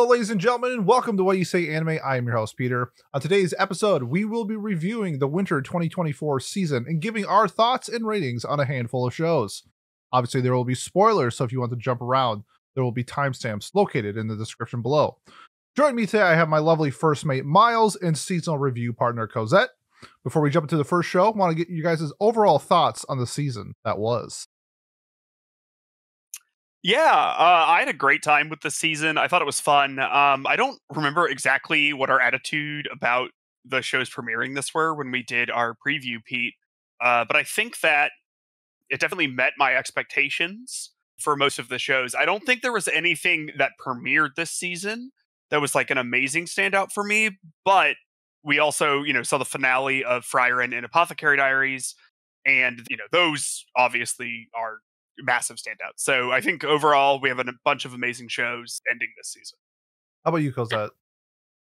Hello, ladies and gentlemen, and welcome to What You Say Anime. I am your host, Peter. On today's episode, we will be reviewing the winter 2024 season and giving our thoughts and ratings on a handful of shows. Obviously, there will be spoilers, so if you want to jump around, there will be timestamps located in the description below. Join me today, I have my lovely first mate Miles and seasonal review partner Cozette. Before we jump into the first show, I want to get you guys' overall thoughts on the season that was. Yeah, uh, I had a great time with the season. I thought it was fun. Um, I don't remember exactly what our attitude about the shows premiering this were when we did our preview, Pete. Uh, but I think that it definitely met my expectations for most of the shows. I don't think there was anything that premiered this season that was like an amazing standout for me. But we also, you know, saw the finale of Frieren and Apothecary Diaries, and you know those obviously are massive standout. So I think overall we have a bunch of amazing shows ending this season. How about you, Cozette?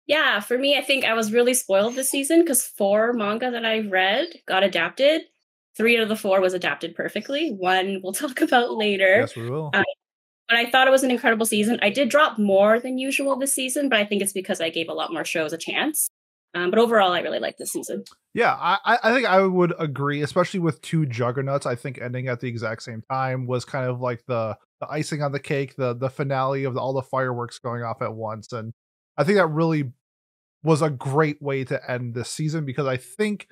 Yeah, for me, I think I was really spoiled this season because four manga that I read got adapted. Three out of the four was adapted perfectly. One we'll talk about later. Yes, we will. Uh, but I thought it was an incredible season. I did drop more than usual this season, but I think it's because I gave a lot more shows a chance. Um, but overall, I really like this season. Yeah, I, I think I would agree, especially with two juggernauts. I think ending at the exact same time was kind of like the, the icing on the cake, the the finale of the, all the fireworks going off at once, and I think that really was a great way to end this season because I think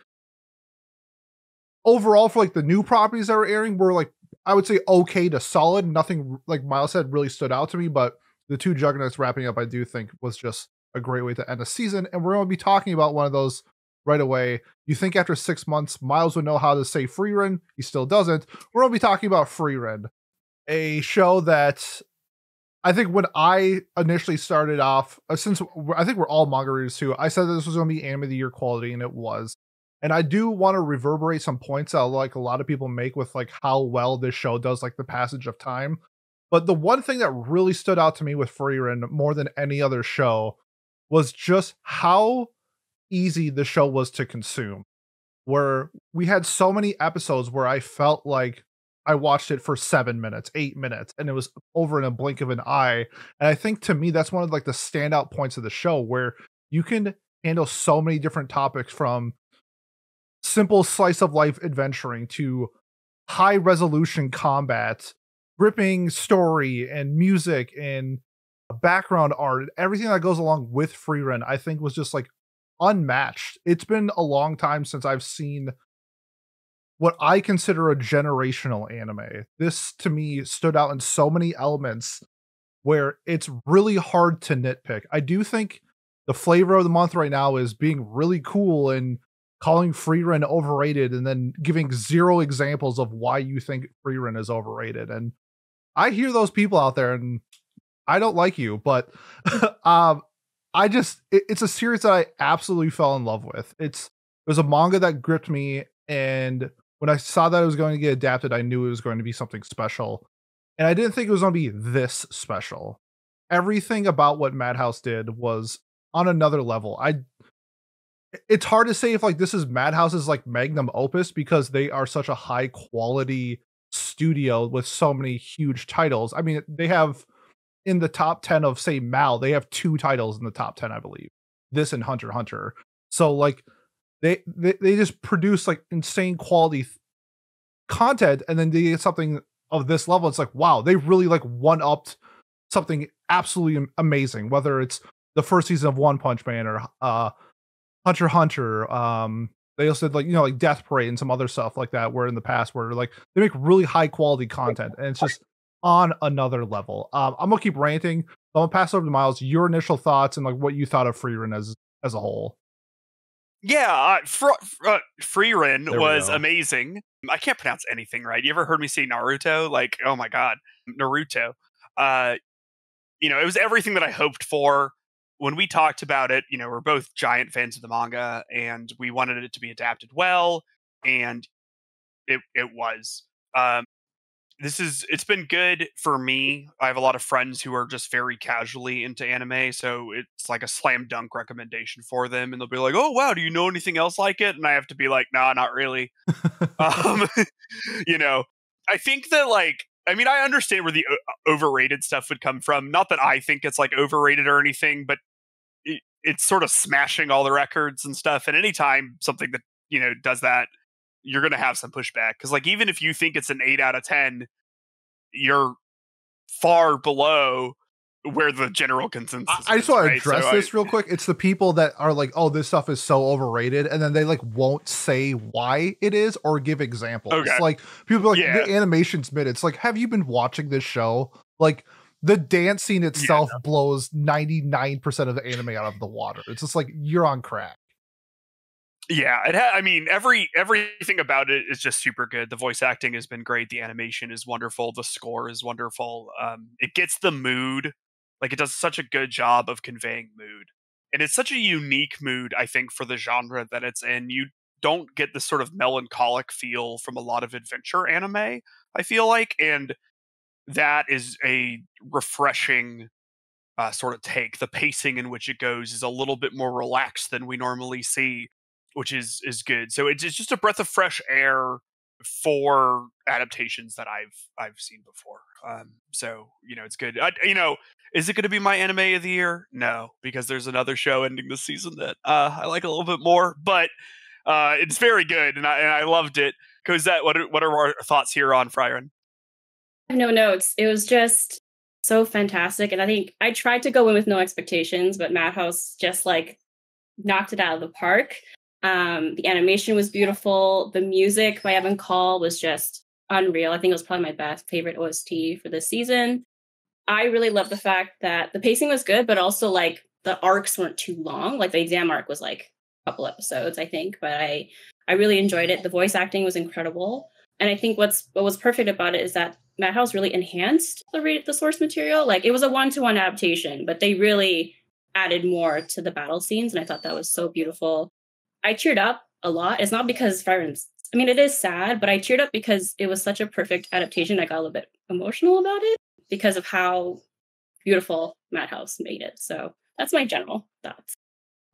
overall for like the new properties that were airing were like I would say okay to solid. Nothing like Miles said really stood out to me, but the two juggernauts wrapping up, I do think was just a great way to end a season. And we're going to be talking about one of those right away. You think after six months, Miles would know how to say Frieren. He still doesn't. We're going to be talking about Frieren, a show that I think when I initially started off, uh, since I think we're all manga readers too, I said this was going to be anime of the year quality, and it was. And I do want to reverberate some points that like a lot of people make with like how well this show does like the passage of time. But the one thing that really stood out to me with Frieren more than any other show was just how easy the show was to consume. Where we had so many episodes where I felt like I watched it for seven minutes, eight minutes, and it was over in a blink of an eye. And I think to me, that's one of like the standout points of the show where you can handle so many different topics from simple slice of life adventuring to high resolution combat, gripping story and music and background art, everything that goes along with Frieren, I think was just like unmatched. It's been a long time since I've seen what I consider a generational anime. This to me stood out in so many elements where it's really hard to nitpick. I do think the flavor of the month right now is being really cool and calling Frieren overrated and then giving zero examples of why you think Frieren is overrated. And I hear those people out there and I don't like you, but um, I just it, it's a series that I absolutely fell in love with. It's it was a manga that gripped me, and when I saw that it was going to get adapted, I knew it was going to be something special, and I didn't think it was going to be this special. Everything about what Madhouse did was on another level. I it's hard to say if like this is Madhouse's like magnum opus because they are such a high quality studio with so many huge titles. I mean, they have in the top 10 of say MAL, they have two titles in the top 10, I believe. This and Hunter Hunter. So like they they, they just produce like insane quality th- content and then they get something of this level. It's like, wow, they really like one upped something absolutely amazing, whether it's the first season of One Punch Man or uh Hunter Hunter. Um they also did like you know like Death Parade and some other stuff like that where in the past where like they make really high quality content and it's just on another level. Um, I'm gonna keep ranting. I'm gonna pass over to Miles. Your initial thoughts and like what you thought of Frieren as as a whole. Yeah, uh, fr- uh, Frieren was amazing. I can't pronounce anything right. You ever heard me say Naruto? Like, oh my god, Naruto. Uh, you know, it was everything that I hoped for. When we talked about it, you know, we're both giant fans of the manga, and we wanted it to be adapted well, and it it was. Um, this is it's been good for me. I have a lot of friends who are just very casually into anime, so it's like a slam dunk recommendation for them, and they'll be like, "Oh wow, do you know anything else like it?" And I have to be like, "Nah, not really." um, you know, I think that like I mean, I understand where the uh, overrated stuff would come from. Not that I think it's like overrated or anything, but it, it's sort of smashing all the records and stuff. And anytime something that you know does that, you're going to have some pushback because like even if you think it's an eight out of ten, you're far below where the general consensus. I, I just want to address so this I, real quick. It's the people that are like, "Oh, this stuff is so overrated," and then they like won't say why it is or give examples. Okay. Like people like yeah. the animation's mid. It's like, have you been watching this show? Like the dance scene itself yeah. blows ninety nine percent of the anime out of the water. It's just like you're on crack. Yeah, it ha- I mean, every everything about it is just super good. The voice acting has been great. The animation is wonderful. The score is wonderful. Um, it gets the mood like it does such a good job of conveying mood. And it's such a unique mood, I think, for the genre that it's in. You don't get this sort of melancholic feel from a lot of adventure anime, I feel like. And that is a refreshing uh, sort of take. The pacing in which it goes is a little bit more relaxed than we normally see, which is is good. So it's, it's just a breath of fresh air for adaptations that I've I've seen before. Um, so you know, it's good. I, you know, is it going to be my anime of the year? No, because there's another show ending this season that uh, I like a little bit more, but uh, it's very good, and I, and I loved it. Cozette, what are, what are our thoughts here on Frieren? No notes. It was just so fantastic, and I think I tried to go in with no expectations, but Madhouse just like knocked it out of the park. Um, the animation was beautiful. The music by Evan Call was just unreal. I think it was probably my best favorite OST for this season. I really love the fact that the pacing was good, but also like the arcs weren't too long. Like the exam arc was like a couple episodes, I think, but I I really enjoyed it. The voice acting was incredible, and I think what's what was perfect about it is that Madhouse really enhanced the the source material. Like it was a one to one adaptation, but they really added more to the battle scenes, and I thought that was so beautiful. I cheered up a lot. It's not because Frieren's I mean, it is sad, but I cheered up because it was such a perfect adaptation. I got a little bit emotional about it because of how beautiful Madhouse made it. So that's my general thoughts.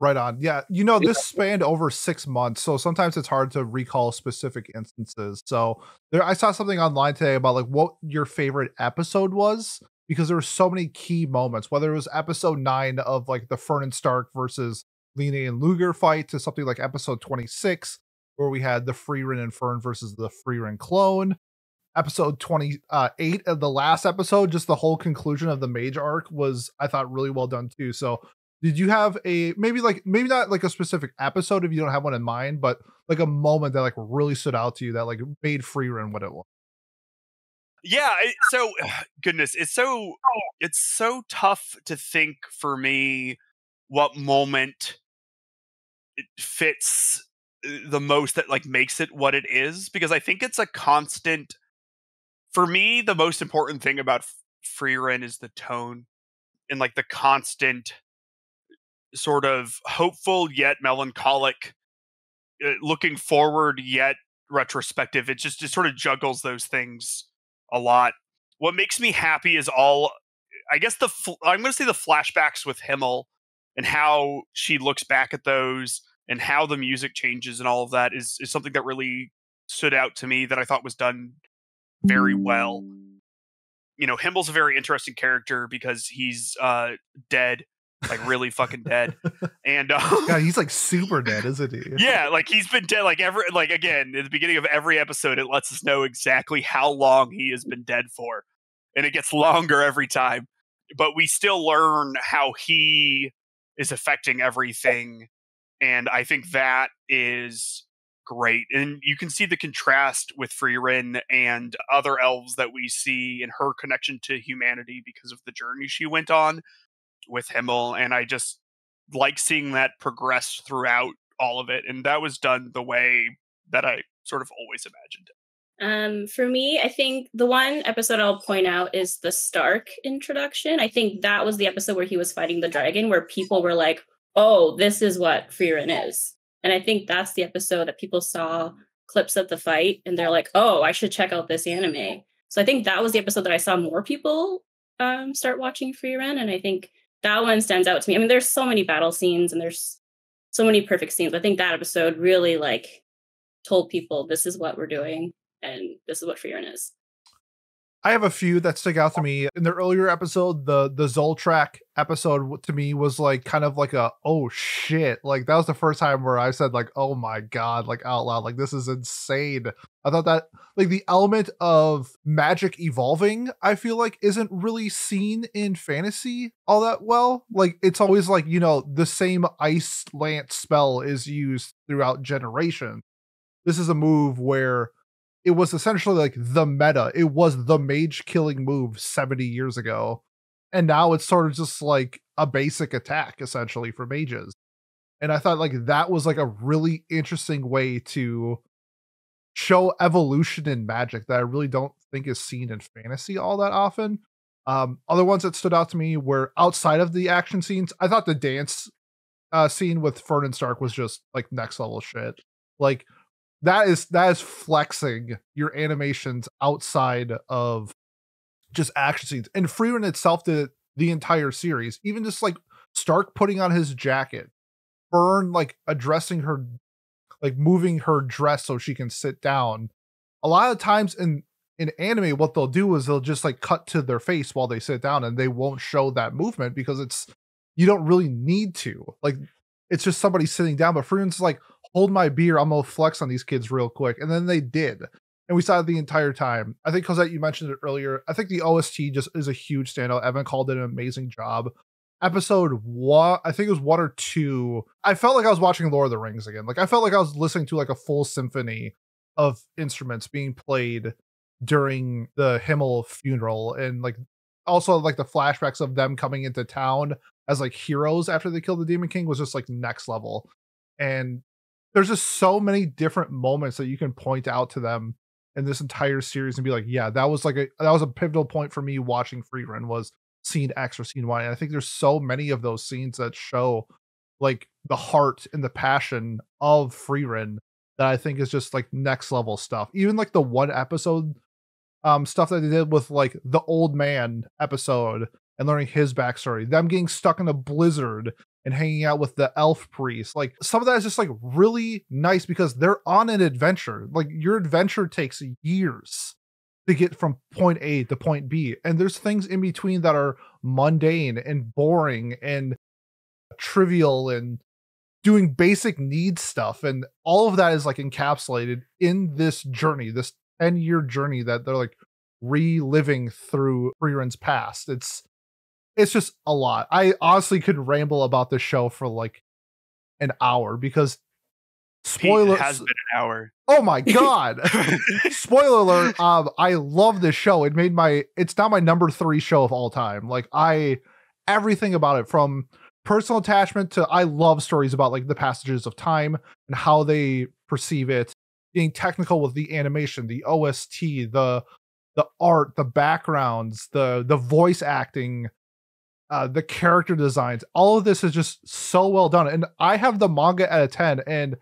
Right on. Yeah. You know, this spanned over six months. So sometimes it's hard to recall specific instances. So there I saw something online today about like what your favorite episode was because there were so many key moments, whether it was episode nine of like the Fern and Stark versus Line and Lügner fight to something like episode 26, where we had the Frieren and Fern versus the Frieren clone, episode 28 uh, of the last episode just the whole conclusion of the mage arc was i thought really well done too. So did you have a maybe like maybe not like a specific episode if you don't have one in mind but like a moment that like really stood out to you that like made Frieren what it was? Yeah so goodness it's so it's so tough to think for me what moment it fits uh, the most that like makes it what it is because i think it's a constant for me, the most important thing about Frieren is the tone and like the constant sort of hopeful yet melancholic, uh, looking forward yet retrospective. It just it sort of juggles those things a lot. What makes me happy is all, I guess the I'm going to say the flashbacks with Himmel and how she looks back at those and how the music changes and all of that is is something that really stood out to me that I thought was done very well. You know, Himmel's a very interesting character because he's uh dead, like really fucking dead. And uh, yeah, he's like super dead, isn't he? yeah, like he's been dead like every like again, at the beginning of every episode it lets us know exactly how long he has been dead for. And it gets longer every time. But we still learn how he is affecting everything and I think that is great. And you can see the contrast with Frieren and other elves that we see in her connection to humanity because of the journey she went on with Himmel. And I just like seeing that progress throughout all of it. And that was done the way that I sort of always imagined it. Um, for me, I think the one episode I'll point out is the Stark introduction. I think that was the episode where he was fighting the dragon, where people were like, "Oh, this is what Frieren is." And I think that's the episode that people saw clips of the fight and they're like, oh, I should check out this anime. So I think that was the episode that I saw more people um, start watching Frieren. And I think that one stands out to me. I mean, there's so many battle scenes and there's so many perfect scenes. I think that episode really like told people this is what we're doing and this is what Frieren is. I have a few that stick out to me. In the earlier episode, the the Zoltraak episode to me was like kind of like a oh shit. Like that was the first time where I said like oh my god, like out loud, like this is insane. I thought that like the element of magic evolving, I feel like isn't really seen in fantasy all that well. Like it's always like, you know, the same ice lance spell is used throughout generations. This is a move where it was essentially like the meta. It was the mage killing move 70 years ago. And now it's sort of just like a basic attack essentially for mages. And I thought like that was like a really interesting way to show evolution in magic that I really don't think is seen in fantasy all that often. Um, other ones that stood out to me were outside of the action scenes. I thought the dance uh, scene with Fern and Stark was just like next level shit. Like that is that is flexing your animations outside of just action scenes. And Frieren itself did the entire series, even just like Stark putting on his jacket, Fern like addressing her, like moving her dress so she can sit down. A lot of times in in anime, what they'll do is they'll just like cut to their face while they sit down, and they won't show that movement because it's you don't really need to. Like it's just somebody sitting down. But Frieren's like, hold my beer. I'm gonna flex on these kids real quick, and then they did, and we saw it the entire time. I think Cozette, you mentioned it earlier. I think the OST just is a huge standout. Evan Call did an amazing job. Episode one, I think it was one or two. I felt like I was watching Lord of the Rings again. Like I felt like I was listening to like a full symphony of instruments being played during the Himmel funeral, and like also like the flashbacks of them coming into town as like heroes after they killed the Demon King was just like next level. And there's just so many different moments that you can point out to them in this entire series and be like, yeah, that was like a that was a pivotal point for me watching Frieren was scene X or scene Y. And I think there's so many of those scenes that show like the heart and the passion of Frieren that I think is just like next level stuff. Even like the one episode um stuff that they did with like the old man episode and learning his backstory, them getting stuck in a blizzard and hanging out with the elf priest. Like some of that is just like really nice because they're on an adventure. Like your adventure takes years to get from point A to point B. And there's things in between that are mundane and boring and trivial and doing basic need stuff. And all of that is like encapsulated in this journey, this 10 year journey that they're like reliving through Frieren's past. It's it's just a lot. I honestly could ramble about this show for like an hour because spoiler Pete, has been an hour. Oh my god. spoiler alert. Um I love this show. It made my it's now my number 3 show of all time. Like I everything about it from personal attachment to I love stories about like the passages of time and how they perceive it, being technical with the animation, the OST, the the art, the backgrounds, the the voice acting, uh, the character designs, all of this is just so well done. And I have the manga at a 10, and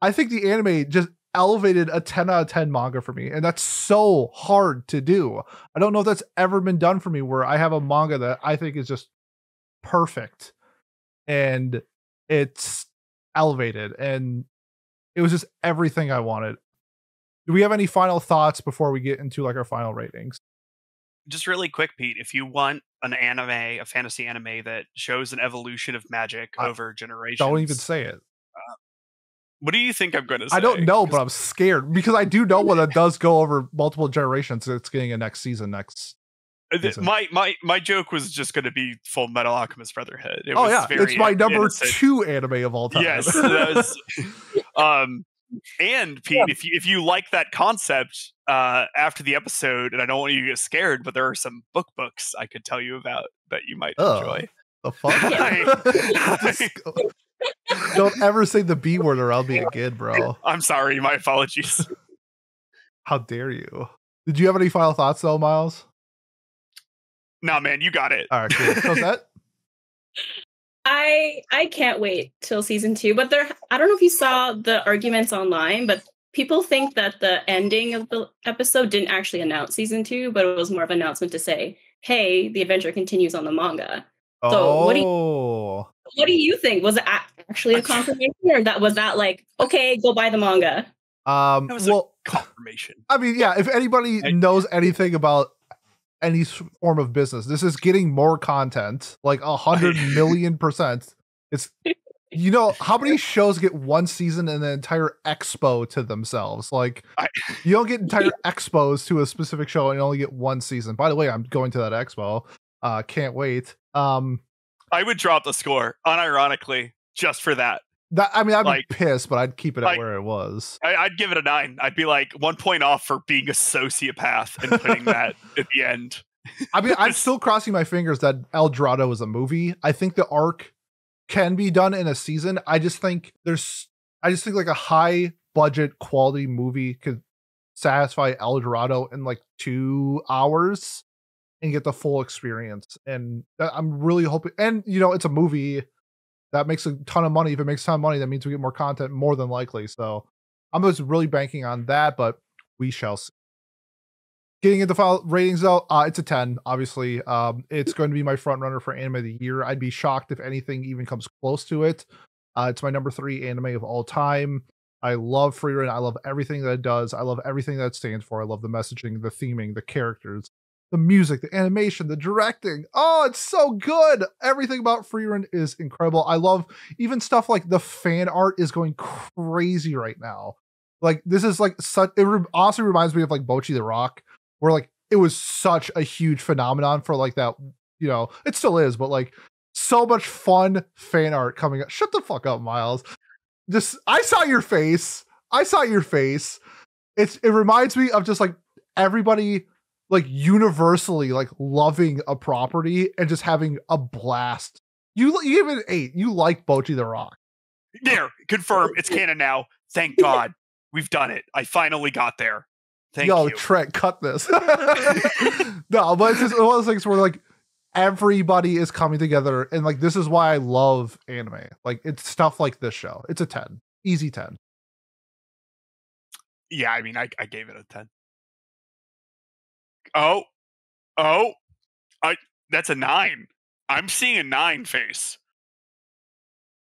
I think the anime just elevated a 10 out of 10 manga for me. And that's so hard to do. I don't know if that's ever been done for me where I have a manga that I think is just perfect and it's elevated and it was just everything I wanted. Do we have any final thoughts before we get into like our final ratings? Just really quick, Pete, if you want an anime, a fantasy anime that shows an evolution of magic I over generations, don't even say it. Uh, what do you think I'm going to say? I don't know, but I'm scared because I do know when it does go over multiple generations. It's getting a next season next. Uh, season. My my my joke was just going to be Fullmetal Alchemist Brotherhood. It oh yeah, it's my number innocent. two anime of all time. Yes, was, um, and Pete, yeah. if you if you like that concept uh, after the episode, and I don't want you to get scared, but there are some book books I could tell you about that you might oh, enjoy. The fuck? don't ever say the B word around me again, bro. I'm sorry. My apologies. How dare you? Did you have any final thoughts though, Miles? nah, man, you got it. All right, cool. that? I I can't wait till season two. But there, I don't know if you saw the arguments online, but people think that the ending of the episode didn't actually announce season two, but it was more of an announcement to say, "Hey, the adventure continues on the manga." So oh. what do you oh. what do you think? Was it actually a confirmation, or that was that like okay, go buy the manga? Um, it was well, confirmation. I mean, yeah, if anybody knows anything about any form of business, this is getting more content, like a hundred million percent. It's you know how many shows get one season and an entire expo to themselves? Like I, you don't get entire expos to a specific show and you only get one season. By the way, I'm going to that expo. Uh can't wait. Um I would drop the score unironically just for that. That I mean, I'd like, be pissed, but I'd keep it at where it was. I, would give it a nine. I'd be like one point off for being a sociopath and putting that at the end. I mean, I'm still crossing my fingers that El Dorado is a movie. I think the arc can be done in a season. I just think there's, I just think like a high budget quality movie could satisfy El Dorado in like two hours and get the full experience. And uh, I'm really hoping, and you know, it's a movie that makes a ton of money. If it makes a ton of money, that means we get more content more than likely. So I'm just really banking on that, but we shall see. Getting into file ratings though, uh, it's a 10, obviously. Um, it's going to be my front runner for anime of the year. I'd be shocked if anything even comes close to it. Uh, it's my number three anime of all time. I love Frieren. I love everything that it does. I love everything that it stands for. I love the messaging, the theming, the characters, the music, the animation, the directing. Oh, it's so good. Everything about Frieren is incredible. I love even stuff like the fan art is going crazy right now. Like this is like such it re- honestly reminds me of like Bocchi the Rock, where like it was such a huge phenomenon for like that, you know, it still is, but like so much fun fan art coming up. Shut the fuck up, Miles. Just I saw your face. I saw your face. It's it reminds me of just like everybody like universally like loving a property and just having a blast. You, you even eight. You like Bocchi the Rock. There, confirm it's canon now. Thank God we've done it. I finally got there. Thank Yo, you. Trent, cut this. no, but it's just one of those things where like everybody is coming together, and like this is why I love anime. Like it's stuff like this show. It's a ten, easy ten. Yeah, I mean, I, I gave it a ten. Oh, oh, I that's a nine. I'm seeing a nine face.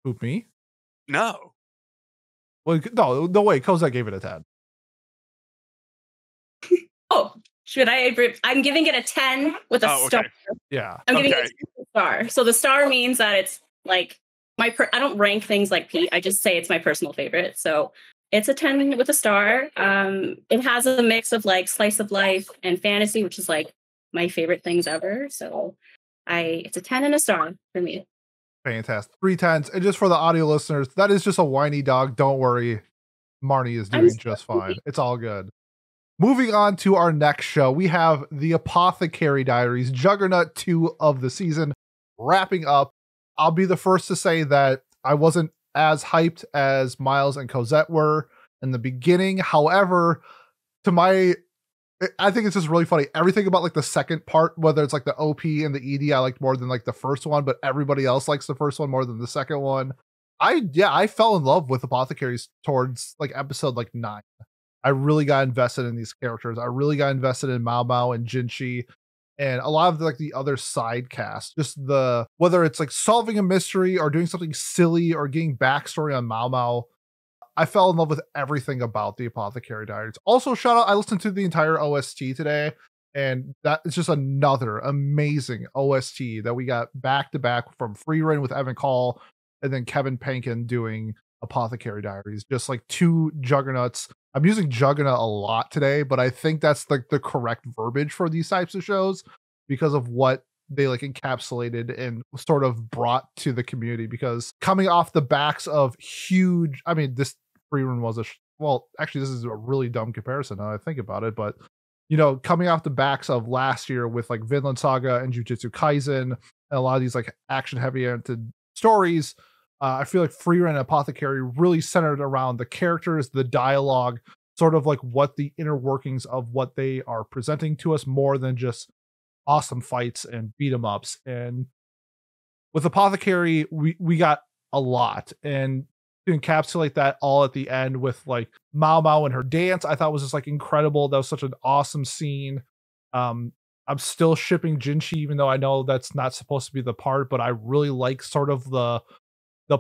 Who me? No. Well, no, no way. Kozak gave it a ten. oh, should I? I'm giving it a ten with a oh, star. Yeah, I'm giving okay. it a star. So the star means that it's like my. Per- I don't rank things like Pete. I just say it's my personal favorite. So it's a 10 with a star. Um, it has a mix of like slice of life and fantasy, which is like my favorite things ever. So I it's a 10 and a star for me. Fantastic. Three tens. And just for the audio listeners, that is just a whiny dog. Don't worry. Marnie is doing just fine. It's all good. Moving on to our next show, we have the Apothecary Diaries, Juggernaut 2 of the season, wrapping up. I'll be the first to say that I wasn't as hyped as Miles and Cozette were in the beginning. However, to my I think it's just really funny. Everything about like the second part, whether it's like the OP and the ED, I liked more than like the first one, but everybody else likes the first one more than the second one. I yeah, I fell in love with apothecaries towards like episode like nine. I really got invested in these characters. I really got invested in Mao Mao and Jinshi and a lot of the, like the other side cast just the whether it's like solving a mystery or doing something silly or getting backstory on mao mao i fell in love with everything about the apothecary diaries also shout out i listened to the entire ost today and that is just another amazing ost that we got back to back from Frieren with evan call and then kevin penkin doing apothecary diaries. Just like two juggernauts I'm using Juggernaut a lot today, but I think that's like the, the correct verbiage for these types of shows because of what they like encapsulated and sort of brought to the community. Because coming off the backs of huge, I mean, this Frieren was a well, actually, this is a really dumb comparison now I think about it, but you know, coming off the backs of last year with like Vinland Saga and Jujutsu Kaisen and a lot of these like action heavy oriented stories uh, I feel like Frieren and Apothecary really centered around the characters, the dialogue, sort of like what the inner workings of what they are presenting to us more than just awesome fights and beat 'em ups. And with Apothecary, we we got a lot, and to encapsulate that all at the end with like Mao Mao and her dance, I thought was just like incredible. That was such an awesome scene. Um, I'm still shipping Jinshi, even though I know that's not supposed to be the part, but I really like sort of the the,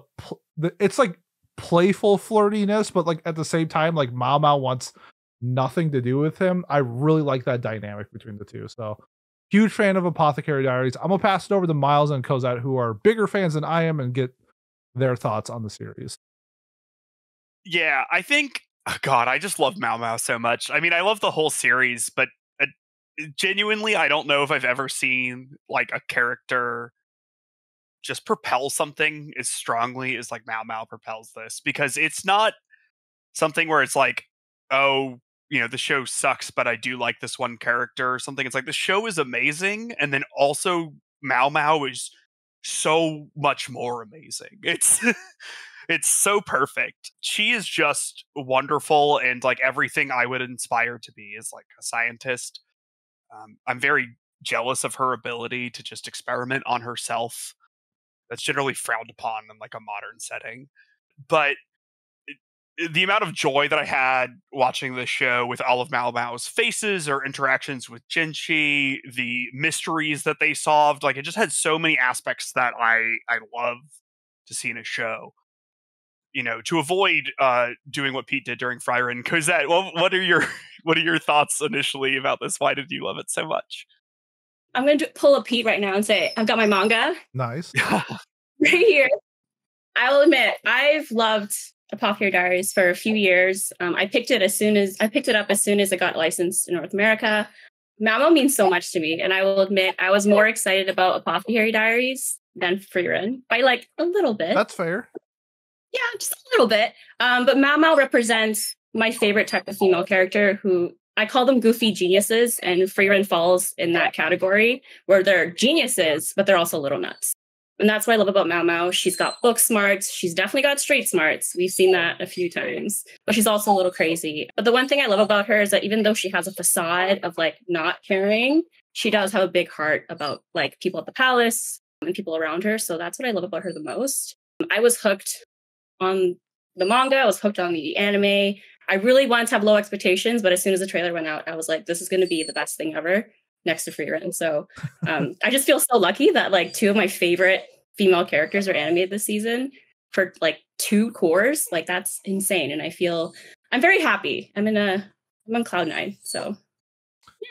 the it's like playful flirtiness, but like at the same time, like Mao wants nothing to do with him. I really like that dynamic between the two. So huge fan of Apothecary Diaries. I'm gonna pass it over to Miles and Cozette, who are bigger fans than I am, and get their thoughts on the series. Yeah, I think oh God, I just love Mao Mao so much. I mean, I love the whole series, but uh, genuinely, I don't know if I've ever seen like a character just propel something as strongly as like Mao Mao propels this because it's not something where it's like, oh, you know, the show sucks, but I do like this one character or something. It's like the show is amazing, and then also Mao Mao is so much more amazing. It's it's so perfect. She is just wonderful and like everything I would inspire to be is like a scientist. Um, I'm very jealous of her ability to just experiment on herself. That's generally frowned upon in like a modern setting. But the amount of joy that I had watching this show with all of Mao Mao's faces or interactions with Jinshi, the mysteries that they solved, like it just had so many aspects that I I love to see in a show you know, to avoid uh, doing what Pete did during Frieren. Because that, well, what are your what are your thoughts initially about this? Why did you love it so much? I'm going to pull a Pete right now and say I've got my manga. Nice. right here. I will admit I've loved Apothecary Diaries for a few years. Um, I picked it as soon as I picked it up as soon as it got licensed in North America. Mao Mao means so much to me, and I will admit I was more excited about Apothecary Diaries than Frieren by like a little bit. That's fair. Yeah, just a little bit. Um, but Mao Mao represents my favorite type of female character who I call them goofy geniuses, and Frieren falls in that category where they're geniuses, but they're also little nuts. And that's what I love about Mao Mao. She's got book smarts. She's definitely got street smarts. We've seen that a few times, but she's also a little crazy. But the one thing I love about her is that even though she has a facade of like not caring, she does have a big heart about like people at the palace and people around her. So that's what I love about her the most. I was hooked on the manga. I was hooked on the anime. I really wanted to have low expectations, but as soon as the trailer went out, I was like, this is going to be the best thing ever next to Frieren. So um, I just feel so lucky that like two of my favorite female characters are animated this season for like two cours. Like that's insane. And I feel I'm very happy. I'm in a I'm on cloud nine. So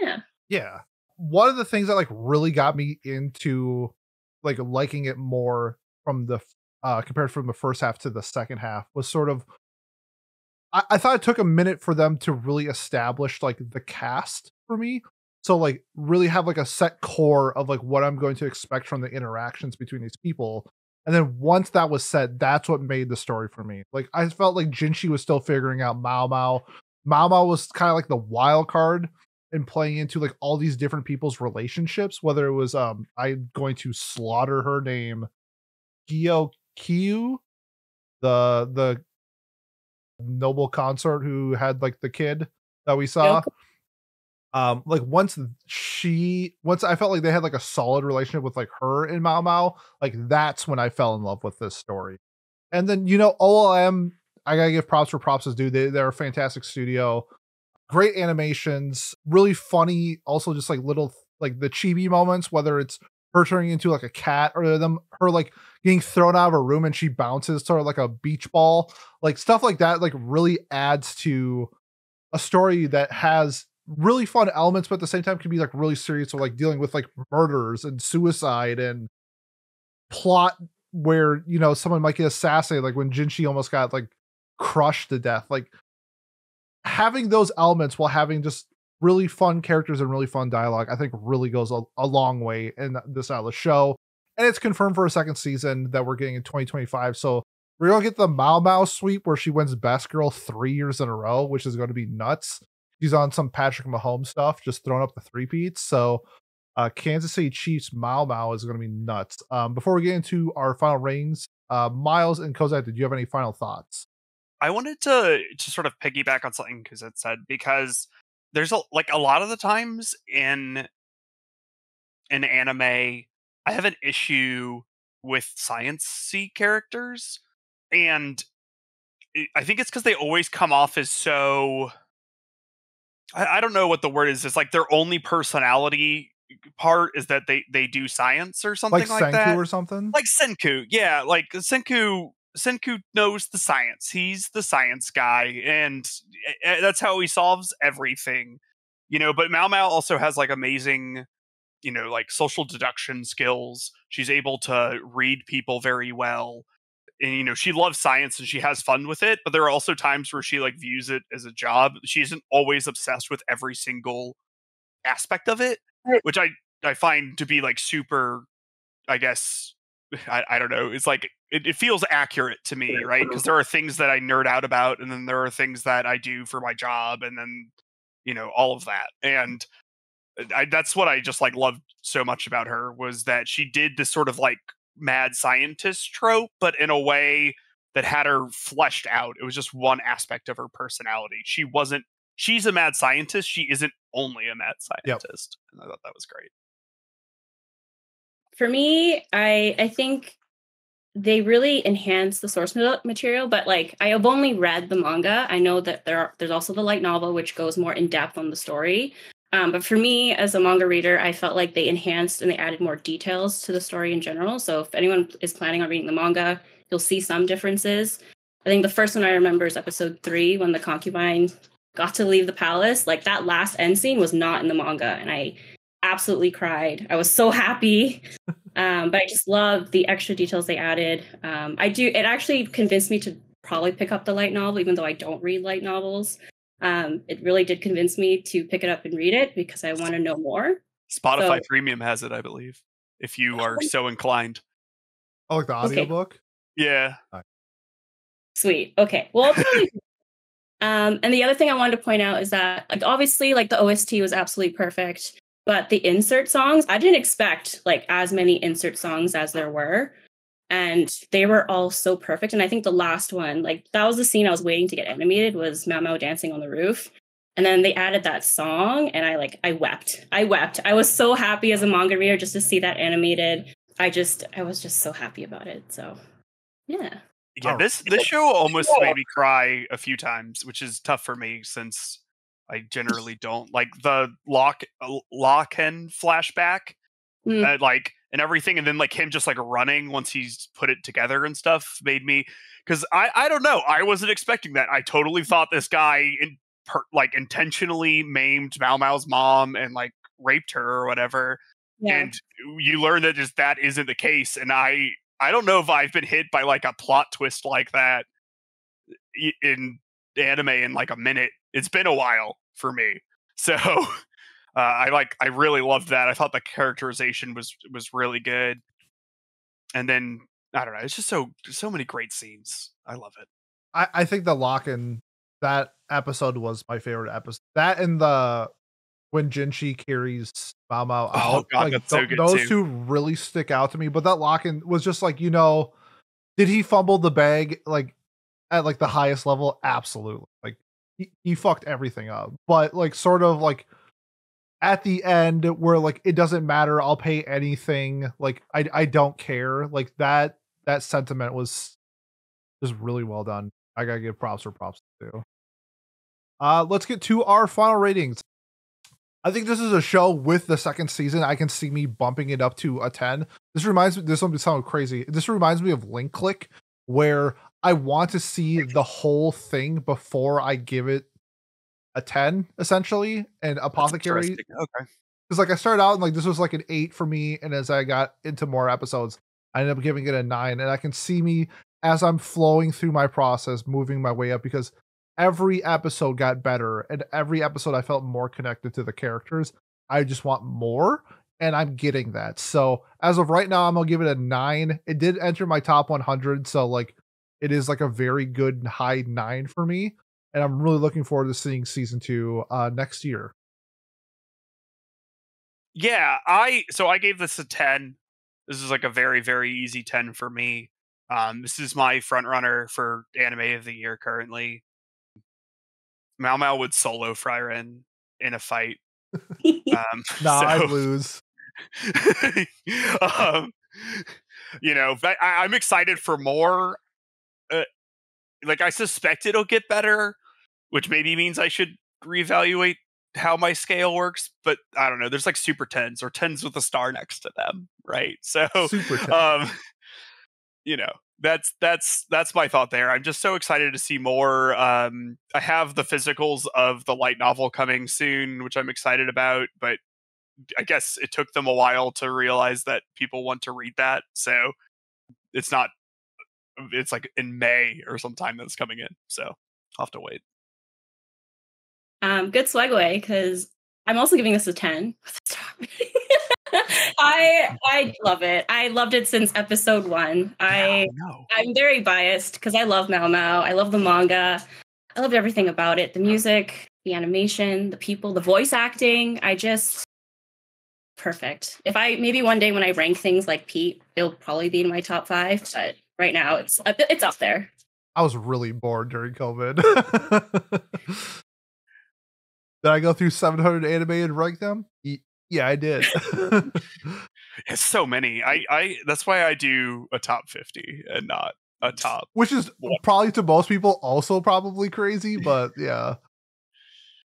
yeah. Yeah. One of the things that like really got me into like liking it more from the uh, compared from the first half to the second half was sort of I, I thought it took a minute for them to really establish like the cast for me. So like really have like a set core of like what i'm going to expect from the interactions between these people. And then once that was set that's what made the story for me. Like i felt like jinshi was still figuring out mao mao mao mao was kind of like the wild card and playing into like all these different people's relationships whether it was um i'm going to slaughter her name Gyo Kiyu, the the noble consort who had like the kid that we saw. Yep. Um, like once she, once I felt like they had like a solid relationship with like her and Mao Mao, like that's when I fell in love with this story. And then you know OLM, I gotta give props for props as due. They they're a fantastic studio, great animations, really funny. Also, just like little like the chibi moments, whether it's her turning into like a cat or them her like getting thrown out of a room and she bounces sort of like a beach ball like stuff like that like really adds to a story that has really fun elements but at the same time can be like really serious so like dealing with like murders and suicide and plot where you know someone might get assassinated like when jinshi almost got like crushed to death. Like having those elements while having just really fun characters and really fun dialogue, I think really goes a, a long way in this style of the show. And it's confirmed for a second season that we're getting in 2025. So we're gonna get the Mao Mao sweep where she wins Best Girl three years in a row, which is going to be nuts. She's on some Patrick Mahomes stuff, just throwing up the three beats. So uh, Kansas City Chiefs Mao Mao is going to be nuts. Um, before we get into our final ratings, uh, Miles and Kozak, did you have any final thoughts? I wanted to to sort of piggyback on something because it said because there's a like a lot of the times in in anime i have an issue with sciencey characters and i think it's because they always come off as so I, I don't know what the word is it's like their only personality part is that they they do science or something like, like Senku or something? Like senku yeah like senku Senku knows the science. He's the science guy, and eh, eh, that's how he solves everything. You know, but Mao Mao also has like amazing, you know, like social deduction skills. She's able to read people very well. And you know, she loves science and she has fun with it, but there are also times where she like views it as a job. She isn't always obsessed with every single aspect of it, which I I find to be like super I guess I, I don't know. It's like it, it feels accurate to me, right? Because there are things that I nerd out about, and then there are things that I do for my job, and then you know all of that. And uh, I, that's what I just like loved so much about her was that she did this sort of like mad scientist trope, but in a way that had her fleshed out. It was just one aspect of her personality. She wasn't. She's a mad scientist. She isn't only a mad scientist. Yep. And I thought that was great for me, I I think they really enhance the source material but like i have only read the manga. I know that there are, there's also the light novel which goes more in depth on the story. Um, but for me as a manga reader i felt like they enhanced and they added more details to the story in general. So if anyone is planning on reading the manga you'll see some differences. I think the first one i remember is episode three when the concubine got to leave the palace. Like that last end scene was not in the manga and i absolutely cried. I was so happy. Um, but I just love the extra details they added. Um, I do. It actually convinced me to probably pick up the light novel, even though I don't read light novels. Um, it really did convince me to pick it up and read it because I want to know more. Spotify so, Premium has it, I believe, if you are so inclined. Oh, like the audiobook? Okay. Yeah. Sweet. Okay. Well, um, and the other thing I wanted to point out is that, like, obviously, like the OST was absolutely perfect. But the insert songs, I didn't expect like as many insert songs as there were. And they were all so perfect. And I think the last one, like that was the scene I was waiting to get animated, was Mao Mao dancing on the roof. And then they added that song, and I like I wept. I wept. I was so happy as a manga reader just to see that animated. I just I was just so happy about it. So yeah. Yeah, oh, this this show almost made me cry a few times, which is tough for me since I generally don't like the lock uh, Lakan flashback, mm. uh, like and everything, and then like him just like running once he's put it together and stuff made me because I I don't know I wasn't expecting that. I totally thought this guy in per, like intentionally maimed Mao Mao's mom and like raped her or whatever, yeah. and you learn that just that isn't the case. And I I don't know if I've been hit by like a plot twist like that in anime in like a minute it's been a while for me. So uh, I like I really loved that. I thought the characterization was was really good. And then I don't know, it's just so so many great scenes. I love it. I, I think the Lakan that episode was my favorite episode. That and the when Jinshi carries oh, out. Oh God, like, so th- those too. two really stick out to me. But that Lakan was just like, you know, did he fumble the bag like at like the highest level? Absolutely. Like he, he fucked everything up. But like sort of like at the end where like it doesn't matter, I'll pay anything. Like I I don't care. Like that that sentiment was just really well done. I gotta give props for props too. Uh let's get to our final ratings. I think this is a show with the second season. I can see me bumping it up to a 10. This reminds me, this will sound crazy. This reminds me of Link Click, where I want to see the whole thing before I give it a 10 essentially and apothecary okay. because like i started out and like this was like an 8 for me and as i got into more episodes i ended up giving it a 9 and i can see me as i'm flowing through my process moving my way up because every episode got better and every episode i felt more connected to the characters. I just want more and i'm getting that. So as of right now i'm gonna give it a 9 it did enter my top 100 so like it is like a very good high nine for me, and I'm really looking forward to seeing season two uh, next year. Yeah, I so I gave this a ten. This is like a very very easy ten for me. Um, this is my front runner for anime of the year currently. Mao Mao would solo Frieren in a fight. Um, nah, so, I'd lose. um, you know, I, am excited for more like I suspect it'll get better, which maybe means I should reevaluate how my scale works. But I don't know. There's like super tens or tens with a star next to them, right? So, um, you know, that's that's that's my thought there. I'm just so excited to see more. Um, I have the physicals of the light novel coming soon, which I'm excited about, but I guess it took them a while to realize that people want to read that. So it's not it's like in May or sometime that's coming in. So I'll have to wait. Um, good segue because I'm also giving this a 10. I I love it. I loved it since episode one. I no. I'm very biased because I love Mao Mao. I love the manga. I loved everything about it. The music, the animation, the people, the voice acting. I just perfect. If I maybe one day when I rank things like Pete, it'll probably be in my top five. But right now, it's uh, it's up there. I was really bored during COVID. did I go through 700 anime and rank them? Yeah, I did. it's so many. I, I that's why I do a top 50 and not a top. Which is one. probably to most people also probably crazy, but yeah.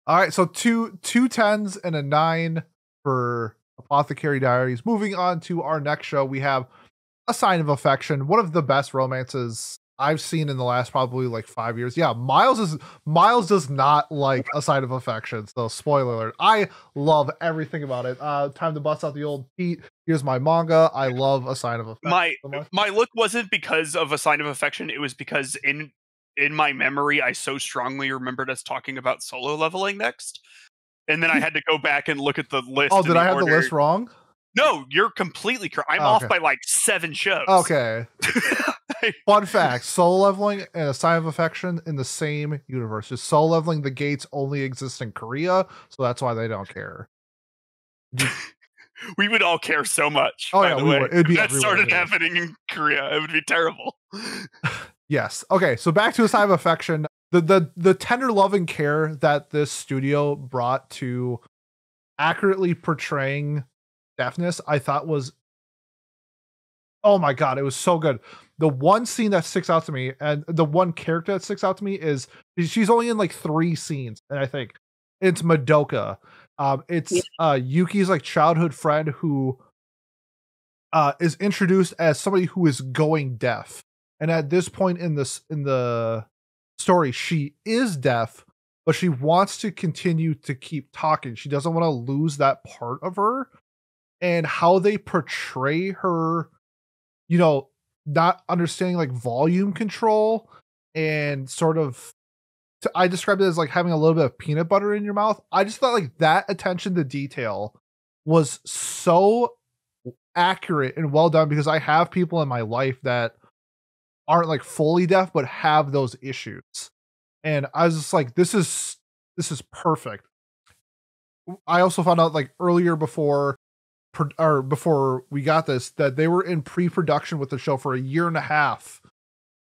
All right, so two two tens and a nine for Apothecary Diaries. Moving on to our next show, we have A Sign of Affection, one of the best romances I've seen in the last probably like five years. Yeah, Miles is Miles does not like a sign of affection. So spoiler alert. I love everything about it. Uh time to bust out the old Pete. Here's my manga. I love a sign of affection. My so my look wasn't because of a sign of affection. It was because in in my memory, I so strongly remembered us talking about solo leveling next. And then I had to go back and look at the list. Oh, did I have order. the list wrong? No, you're completely correct. I'm oh, off by like seven shows. Okay. Fun fact: Solo Leveling and a sign of affection in the same universe. Just Solo Leveling, the gates only exist in Korea, so that's why they don't care. we would all care so much. Oh yeah, we would. It'd be that started happening in Korea. It would be terrible. yes. Okay. So back to a sign of affection. The the the tender love and care that this studio brought to accurately portraying deafness, I thought was oh my god, it was so good. The one scene that sticks out to me, and the one character that sticks out to me is she's only in like three scenes, and I think it's Madoka. Um, it's yeah. uh Yuki's like childhood friend who uh is introduced as somebody who is going deaf. And at this point in this in the story, she is deaf, but she wants to continue to keep talking. She doesn't want to lose that part of her. And how they portray her you know, not understanding like volume control and sort of I described it as like having a little bit of peanut butter in your mouth. I just thought like that attention to detail was so accurate and well done because I have people in my life that aren't like fully deaf but have those issues. And I was just like this is this is perfect. I also found out like earlier before or before we got this that they were in pre-production with the show for a year and a half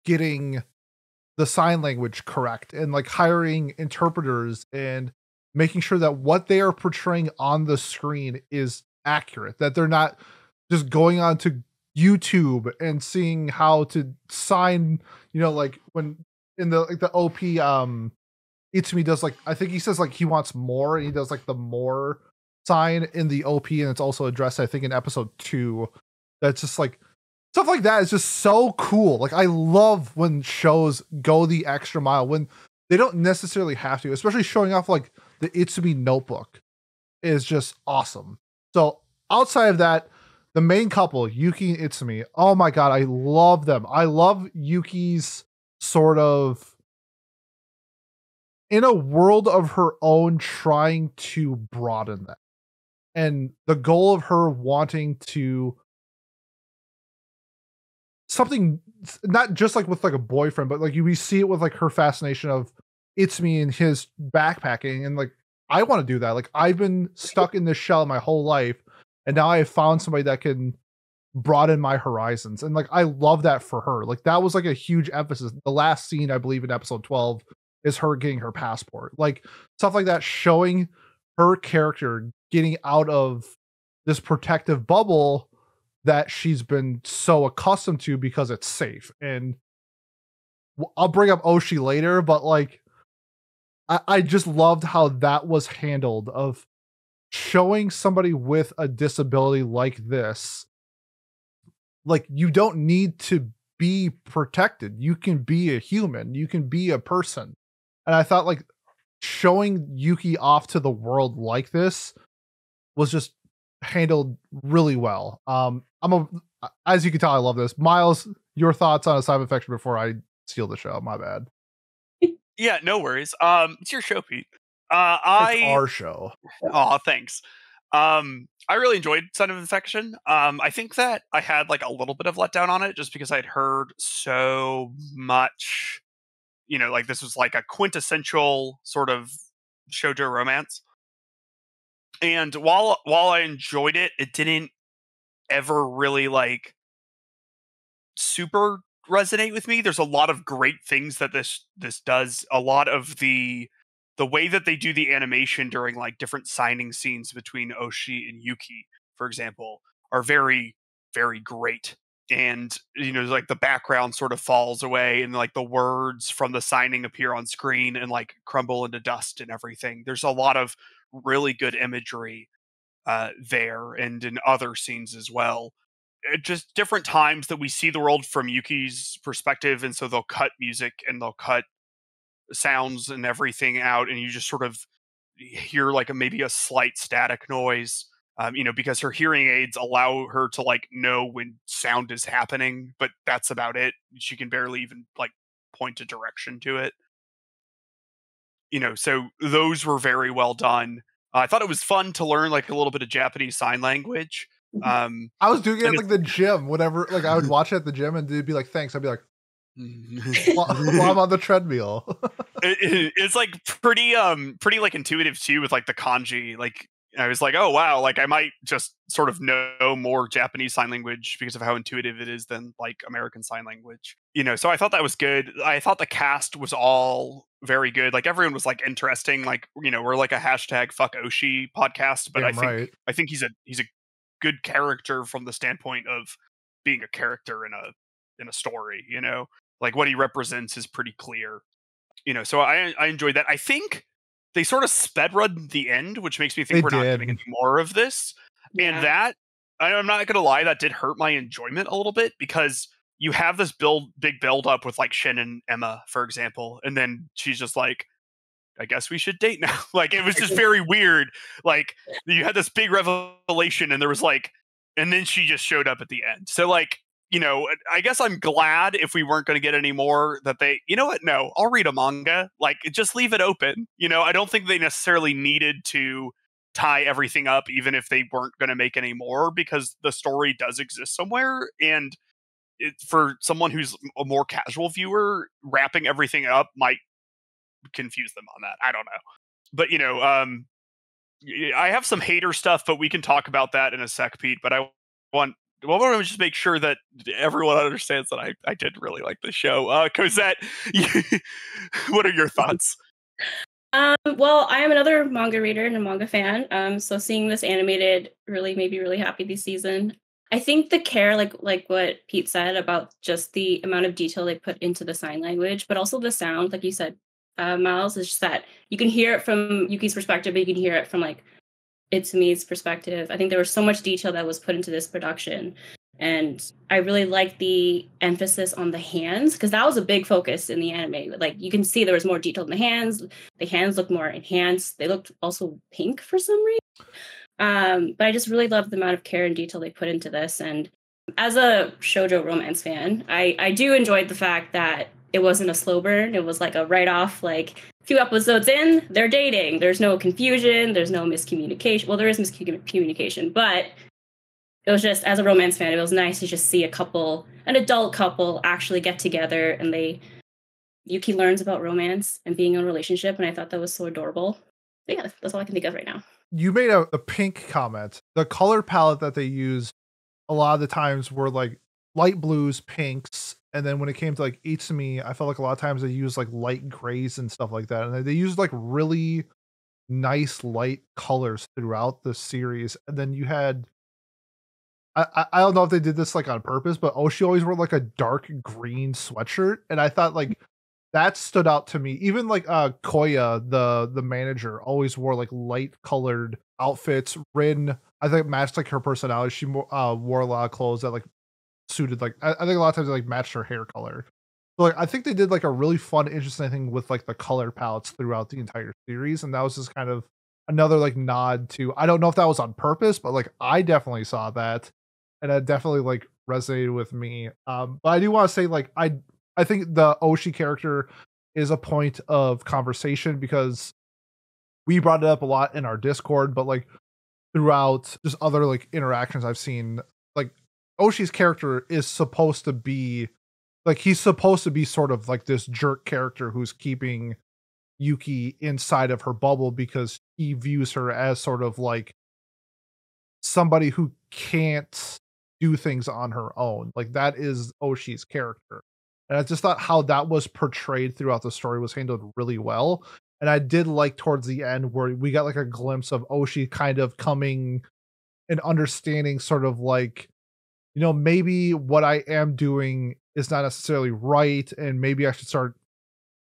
getting the sign language correct and like hiring interpreters and making sure that what they are portraying on the screen is accurate that they're not just going on to YouTube and seeing how to sign you know like when in the like the OP um Itsumi does like I think he says like he wants more and he does like the more sign in the OP, and it's also addressed, I think, in episode two. That's just like stuff like that is just so cool. Like I love when shows go the extra mile when they don't necessarily have to, especially showing off like the Itsumi notebook is just awesome. So outside of that, the main couple, Yuki and Itsumi, oh my god, I love them. I love Yuki's sort of in a world of her own trying to broaden that and the goal of her wanting to something not just like with like a boyfriend but like you we see it with like her fascination of Itsumi and his backpacking and like i want to do that like i've been stuck in this shell my whole life and now i have found somebody that can broaden my horizons and like i love that for her like that was like a huge emphasis the last scene i believe in episode 12 is her getting her passport like stuff like that showing her character getting out of this protective bubble that she's been so accustomed to because it's safe. And I'll bring up Oshi later, but like I, I just loved how that was handled of showing somebody with a disability like this. Like you don't need to be protected. You can be a human. You can be a person. And I thought like showing Yuki off to the world like this was just handled really well. Um, I'm a as you can tell, I love this. Miles, your thoughts on a Assignment Infection before I steal the show? My bad. Yeah, no worries. Um, it's your show, Pete. Uh, I it's our show. Oh, thanks. Um, I really enjoyed Sign of Affection. Um, I think that I had like a little bit of letdown on it just because I'd heard so much. You know, like this was like a quintessential sort of shoujo romance. And while while I enjoyed it, it didn't ever really like super resonate with me. There's a lot of great things that this this does. A lot of the the way that they do the animation during like different signing scenes between Oshi and Yuki, for example, are very very great. And you know, like the background sort of falls away, and like the words from the signing appear on screen and like crumble into dust and everything. There's a lot of really good imagery uh, there and in other scenes as well just different times that we see the world from Yuki's perspective, and so they'll cut music and they'll cut sounds and everything out, and you just sort of hear like a, maybe a slight static noise. Um, you know, because her hearing aids allow her to like know when sound is happening, but that's about it. She can barely even like point a direction to it. You know, so those were very well done. Uh, I thought it was fun to learn like a little bit of Japanese sign language. Mm-hmm. Um, I was doing it at like the gym. Whatever, like I would watch it at the gym, and they'd be like, "Thanks." I'd be like, while, while, I'm on the treadmill. it, it, it's like pretty, um, pretty like intuitive too with like the kanji. Like I was like, oh wow, like I might just sort of know more Japanese sign language because of how intuitive it is than like American sign language. You know, so I thought that was good. I thought the cast was all very good. Like everyone was like interesting. Like you know, we're like a hashtag fuck Oshi podcast, but I think right. I think he's a he's a good character from the standpoint of being a character in a in a story you know like what he represents is pretty clear you know so i i enjoyed that i think they sort of sped run the end which makes me think they we're did. not getting any more of this yeah. and that i'm not gonna lie that did hurt my enjoyment a little bit because you have this build big build up with like shin and emma for example and then she's just like I guess we should date now. like it was just very weird. Like you had this big revelation and there was like and then she just showed up at the end. So like, you know, I guess I'm glad if we weren't going to get any more that they, you know what? No, I'll read a manga. Like just leave it open. You know, I don't think they necessarily needed to tie everything up even if they weren't going to make any more because the story does exist somewhere and it, for someone who's a more casual viewer, wrapping everything up might confuse them on that. I don't know. But you know, um I have some hater stuff, but we can talk about that in a sec, Pete. But I want well, I want to just make sure that everyone understands that I, I did really like the show. Uh, Cozette, what are your thoughts? Um, well, I am another manga reader and a manga fan. Um, so seeing this animated really made me really happy this season. I think the care, like like what Pete said about just the amount of detail they put into the sign language, but also the sound, like you said, uh, Miles. is just that you can hear it from Yuki's perspective, but you can hear it from like Itsumi's perspective. I think there was so much detail that was put into this production. And I really like the emphasis on the hands because that was a big focus in the anime. Like you can see there was more detail in the hands. The hands look more enhanced. They looked also pink for some reason. Um, but I just really love the amount of care and detail they put into this. And as a shoujo romance fan, I, I do enjoy the fact that it wasn't a slow burn. It was like a write off, like few episodes in, they're dating. There's no confusion. There's no miscommunication. Well, there is miscommunication, but it was just, as a romance fan, it was nice to just see a couple, an adult couple, actually get together and they, Yuki learns about romance and being in a relationship. And I thought that was so adorable. But yeah, that's all I can think of right now. You made a, a pink comment. The color palette that they used a lot of the times were like light blues, pinks, and then when it came to like Itsumi, I felt like a lot of times they used like light grays and stuff like that, and they used like really nice light colors throughout the series. And then you had, I I don't know if they did this like on purpose, but oh, she always wore like a dark green sweatshirt, and I thought like that stood out to me. Even like uh Koya, the the manager, always wore like light colored outfits. Rin, I think matched like her personality. She uh, wore a lot of clothes that like suited like I, I think a lot of times they like matched her hair color. So like I think they did like a really fun, interesting thing with like the color palettes throughout the entire series, and that was just kind of another like nod to I don't know if that was on purpose, but like I definitely saw that, and it definitely like resonated with me. Um, but I do want to say like I I think the Oshi character is a point of conversation because we brought it up a lot in our Discord, but like throughout just other like interactions I've seen, like Oshi's character is supposed to be like he's supposed to be sort of like this jerk character who's keeping Yuki inside of her bubble because he views her as sort of like somebody who can't do things on her own. Like that is Oshi's character. And I just thought how that was portrayed throughout the story was handled really well. And I did like towards the end where we got like a glimpse of Oshi kind of coming and understanding sort of like, you know, maybe what I am doing is not necessarily right. And maybe I should start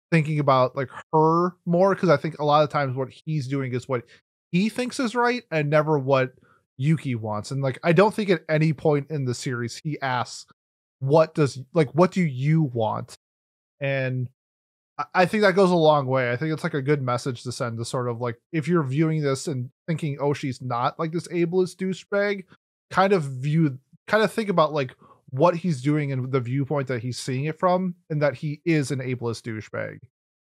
thinking about like her more because I think a lot of times what he's doing is what he thinks is right and never what Yuki wants. And like I don't think at any point in the series he asks what does like what do you want? And I think that goes a long way. I think it's like a good message to send to sort of like if you're viewing this and thinking oh she's not like this ableist douchebag, kind of view kind of think about like what he's doing and the viewpoint that he's seeing it from, and that he is an ableist douchebag.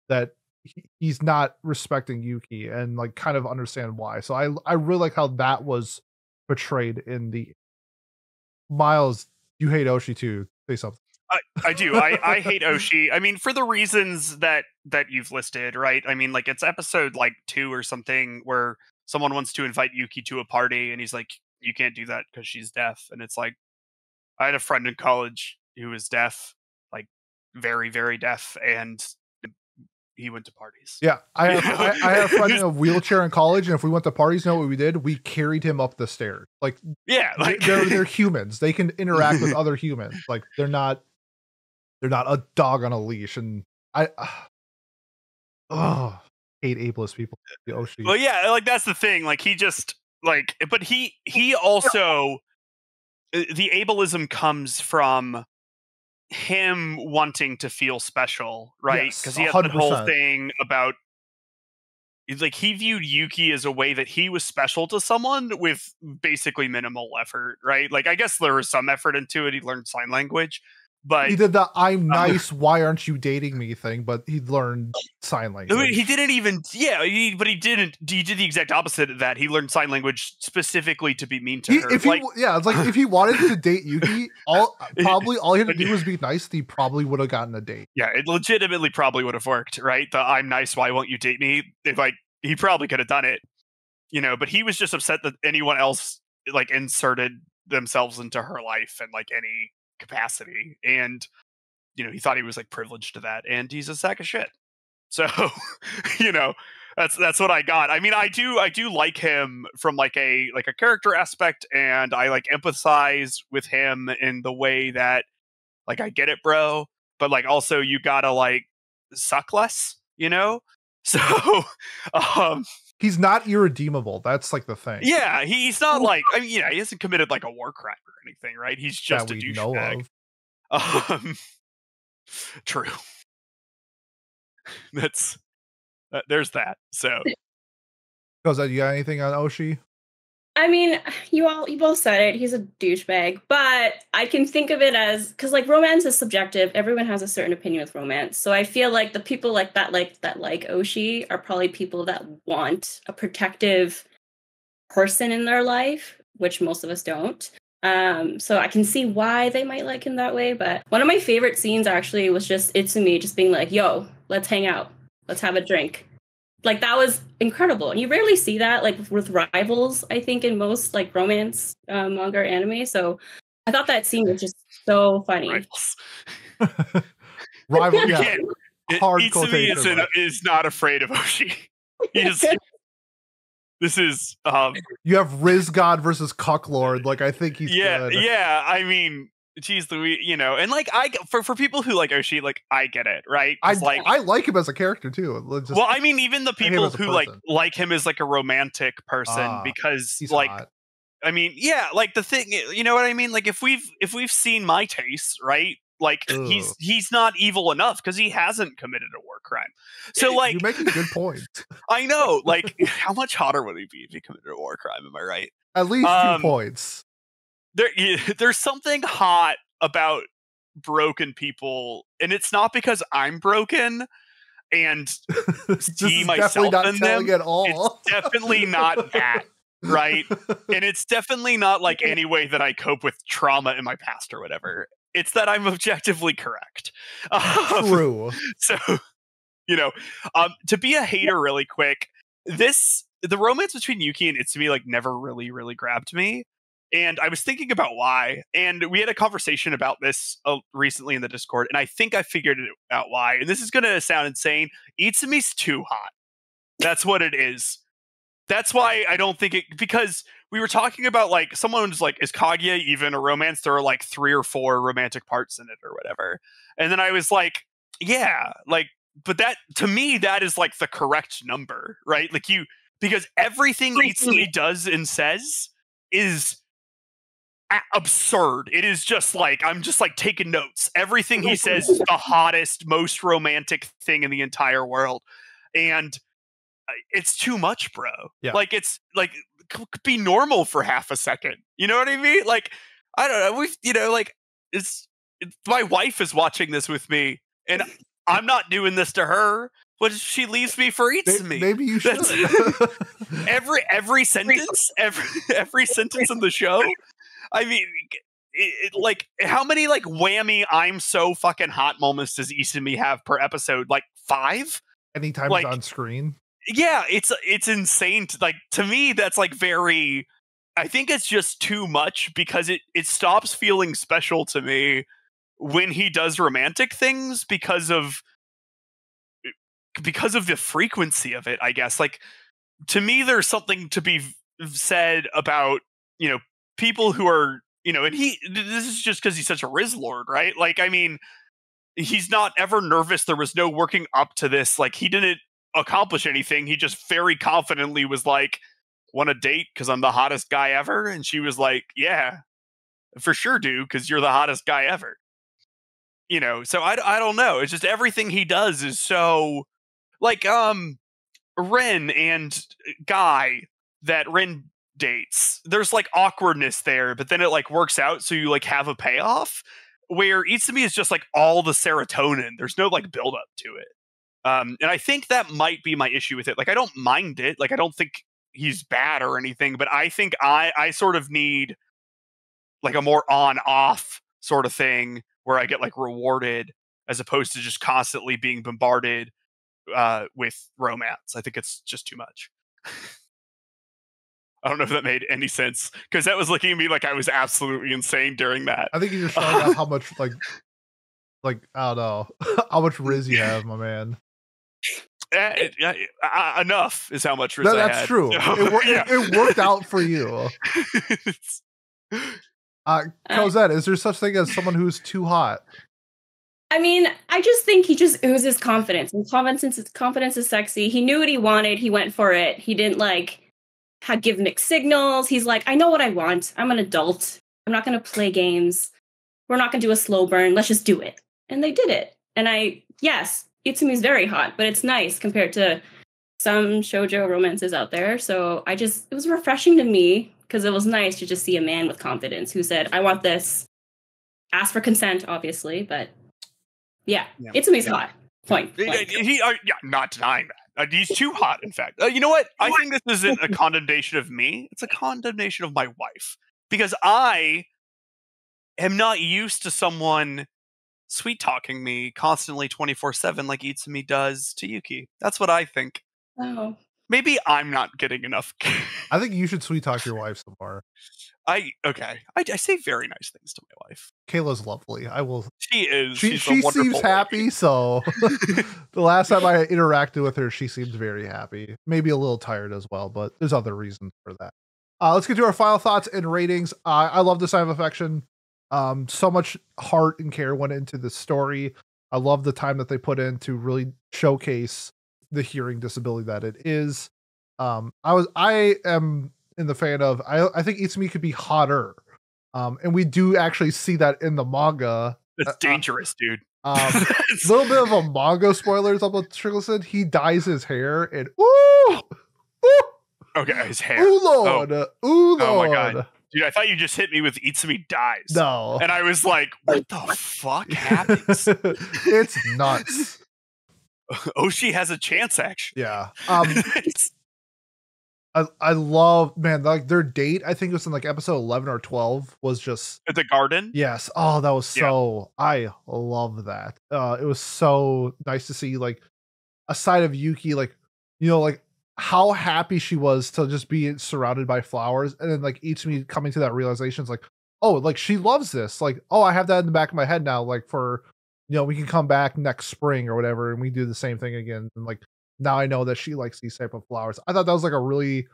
That he, he's not respecting Yuki and like kind of understand why. So I I really like how that was portrayed in the Miles. You hate Oshi too. Say something. I, I do. I, I hate Oshi. I mean, for the reasons that that you've listed, right? I mean, like it's episode like two or something where someone wants to invite Yuki to a party, and he's like, "You can't do that because she's deaf." And it's like, I had a friend in college who was deaf, like very, very deaf, and he went to parties. Yeah, I, I, I had a friend in a wheelchair in college, and if we went to parties, you know what we did? We carried him up the stairs. Like, yeah, like they're they're humans. They can interact with other humans. Like, they're not they're not a dog on a leash. And I, uh, oh, hate ableist people. Oh, ocean. Well, yeah, like that's the thing. Like he just like, but he he also uh, the ableism comes from him wanting to feel special, right? Because yes, he had the whole thing about like he viewed Yuki as a way that he was special to someone with basically minimal effort, right? Like I guess there was some effort into it. He learned sign language, but he did the "I'm nice, um, why aren't you dating me" thing. But he learned sign language. He didn't even, yeah, he, but he didn't. He did the exact opposite of that. He learned sign language specifically to be mean to he, her. If like, he, yeah, it's like if he wanted to date Yuki, all probably all he had to do was be nice. He probably would have gotten a date. Yeah, it legitimately probably would have worked, right? The "I'm nice, why won't you date me?" If like he probably could have done it, you know. But he was just upset that anyone else like inserted themselves into her life and like any capacity and you know he thought he was like privileged to that and he's a sack of shit. So you know that's that's what i got. I mean i do i do like him from like a like a character aspect and i like empathize with him in the way that like i get it bro but like also you gotta like suck less you know? So um he's not irredeemable that's like the thing yeah he's not like i mean yeah he hasn't committed like a war crime or anything right he's just a douchebag um True. That's uh, there's that. So, Cozette you got anything on Oshi? I mean, you all you both said it. He's a douchebag, but I can think of it as because like romance is subjective. Everyone has a certain opinion with romance. So I feel like the people like that like that like Oshi are probably people that want a protective person in their life, which most of us don't. Um, so I can see why they might like him that way. But one of my favorite scenes actually was just Itsumi just being like, yo, let's hang out. Let's have a drink. Like that was incredible. And you rarely see that like with rivals, I think, in most like romance um, manga or anime. So I thought that scene was just so funny. Rivals. Rival, yeah. Hard Itsumi is, is not afraid of Oshi. He's this is um you have Riz God versus Cucklord. Like I think he's yeah, good. yeah. I mean, geez, the you know, and like I for for people who like Oshi, like I get it, right? I like I like him as a character too. Just, well, I mean, even the people who like like him as like a romantic person ah, because like. Hot. I mean, yeah, like the thing, you know what I mean? Like if we've if we've seen my taste, right? Like Ugh. he's he's not evil enough because he hasn't committed a war crime. So like you're making a good point. I know. Like how much hotter would he be if he committed a war crime? Am I right? At least um, two points. There, there's something hot about broken people, and it's not because I'm broken and see myself in them. At all. It's definitely not that right? and it's definitely not like any way that I cope with trauma in my past or whatever. It's that I'm objectively correct. Um, True. So, you know, um, to be a hater really quick, this the romance between Yuki and Itsumi like never really, really grabbed me. And I was thinking about why. And we had a conversation about this uh, recently in the Discord, and I think I figured it out why. And this is going to sound insane. Itsumi's too hot. That's what it is that's why I don't think it because we were talking about like someone someone's like is Kaguya even a romance? There are like three or four romantic parts in it or whatever. And then I was like, yeah, like but that to me that is like the correct number, right? Like you because everything Itsumi does and says is absurd. It is just like I'm just like taking notes. Everything he says is the hottest, most romantic thing in the entire world. And uh, it's too much, bro. Yeah. Like it's like be normal for half a second. You know what I mean? Like I don't know. We've you know like it's, it's my wife is watching this with me, and I'm not doing this to her. But she leaves me for Itsumi. Maybe you should. every every sentence, every every sentence in the show. I mean, it, it, like how many like whammy I'm so fucking hot moments does Itsumi have per episode? Like five. Anytime like, on screen yeah, it's it's insane. To, like to me, that's like very. I think it's just too much because it it stops feeling special to me when he does romantic things because of eh, because of the frequency of it. I guess like to me, there's something to be said about you know people who are you know, and he this is just because he's such a Riz Lord, right? Like, I mean, he's not ever nervous. There was no working up to this. Like, he didn't accomplish anything. He just very confidently was like, "Want a date? Because I'm the hottest guy ever." And she was like, "Yeah, for sure, dude, because you're the hottest guy ever." You know, so I I don't know. It's just everything he does is so like um Ren and Guy that Ren dates. There's like awkwardness there, but then it like works out, so you like have a payoff. Where Itsumi is just like all the serotonin. There's no like build up to it. Um, and I think that might be my issue with it. Like, I don't mind it. Like, I don't think he's bad or anything, but I think I I sort of need like a more on off sort of thing where I get like rewarded as opposed to just constantly being bombarded uh, with romance. I think it's just too much. I don't know if that made any sense because that was looking at me like I was absolutely insane during that. I think you're just found out how much like, like I don't know how much riz you have, my man. Uh, uh, enough is how much risk that's true. So, it, yeah. it, it, worked out for you. uh, Cozette, is there such thing as someone who's too hot? I mean, I just think he just oozes confidence, and confidence is confidence is sexy. He knew what he wanted. He went for it. He didn't like had give mixed signals. He's like, I know what I want. I'm an adult. I'm not going to play games. We're not going to do a slow burn. Let's just do it. And they did it. And I, yes, Itsumi is very hot, but it's nice compared to some shojo romances out there. So I just it was refreshing to me because it was nice to just see a man with confidence who said, "I want this." Ask for consent, obviously, but yeah, yeah. Itsumi's yeah. hot. Point. He, he uh, yeah, not denying that. Uh, he's too hot. In fact, uh, you know what? I think this isn't a condemnation of me. It's a condemnation of my wife because I am not used to someone sweet talking me constantly 24 7 like Itsumi does to Yuki. That's what I think. Oh. Maybe I'm not getting enough. I think you should sweet talk your wife some more. I okay. I, I, say very nice things to my wife. Kayla's lovely. I will. She is. She, she seems happy. Lady. So the last time I interacted with her, she seemed very happy. Maybe a little tired as well, but there's other reasons for that. Uh, let's get to our final thoughts and ratings. Uh, I love the sign of affection. Um, so much heart and care went into the story. I love the time that they put in to really showcase the hearing disability that it is. Um, I was I am in the fan of I I think Itsumi could be hotter. Um, and we do actually see that in the manga. It's uh, uh dangerous, dude. Um, a little bit of a manga spoilers about Trickleson. He dyes his hair and ooh, ooh okay, his hair. Ooh lord, oh. ooh lord. Oh my god. Dude, I thought you just hit me with Itsumi dies. No. And I was like, what the fuck happens? it's nuts. Oshi has a chance, actually. Yeah. Um, I, I love man like their date I think it was in like episode 11 or 12 was just at the garden? Yes. Oh that was so yeah. I love that. Uh it was so nice to see like a side of Yuki like you know like how happy she was to just be surrounded by flowers and then like Itsumi coming to that realization is like oh like she loves this like oh I have that in the back of my head now like for you know we can come back next spring or whatever and we do the same thing again and like now I know that she likes these type of flowers. I thought that was like a really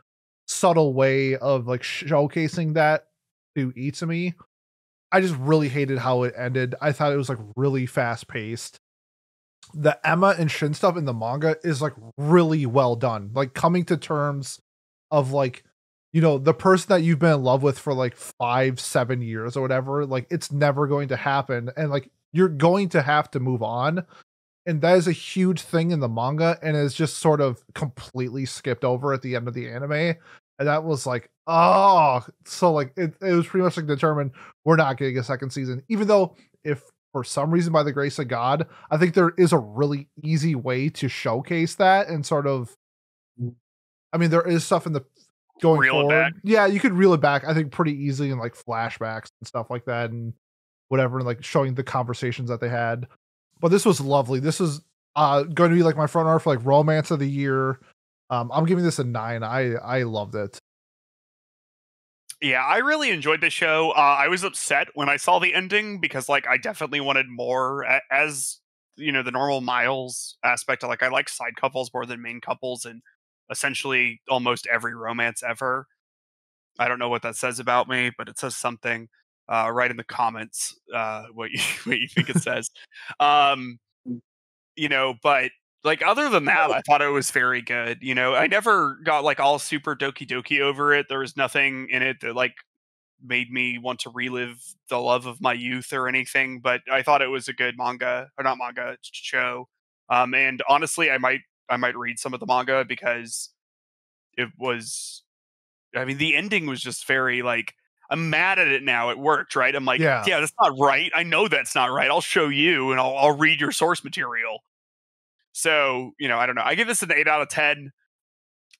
subtle way of like showcasing that to Itsumi. I just really hated how it ended. I thought it was like really fast paced. The Emma and Shin stuff in the manga is like really well done. Like coming to terms of like, you know, the person that you've been in love with for like five, seven years or whatever, like it's never going to happen. And like you're going to have to move on and that is a huge thing in the manga and is just sort of completely skipped over at the end of the anime. And that was like oh so like it, it was pretty much like determined we're not getting a second season even though if for some reason by the grace of god i think there is a really easy way to showcase that and sort of i mean there is stuff in the going reel forward. yeah you could reel it back i think pretty easily in like flashbacks and stuff like that and whatever and like showing the conversations that they had but this was lovely. This is uh, going to be like my front runner for like romance of the year. Um, I'm giving this a nine. I I loved it. Yeah, I really enjoyed the show. Uh, I was upset when I saw the ending because like I definitely wanted more. As you know, the normal Miles aspect. Like I like side couples more than main couples, and essentially almost every romance ever. I don't know what that says about me, but it says something uh, write in the comments uh, what you what you think it says. Um, mm. you know, but like other than that, I thought it was very good. You know, I never got like all super doki doki over it. There was nothing in it that like made me want to relive the love of my youth or anything. But I thought it was a good manga or not manga show. Um, and honestly, I might I might read some of the manga because it was. I mean, the ending was just very like I'm mad at it now. It worked, right? I'm like, yeah. yeah, that's not right. I know that's not right. I'll show you and I'll, I'll read your source material. So, you know, I don't know. I give this an eight out of 10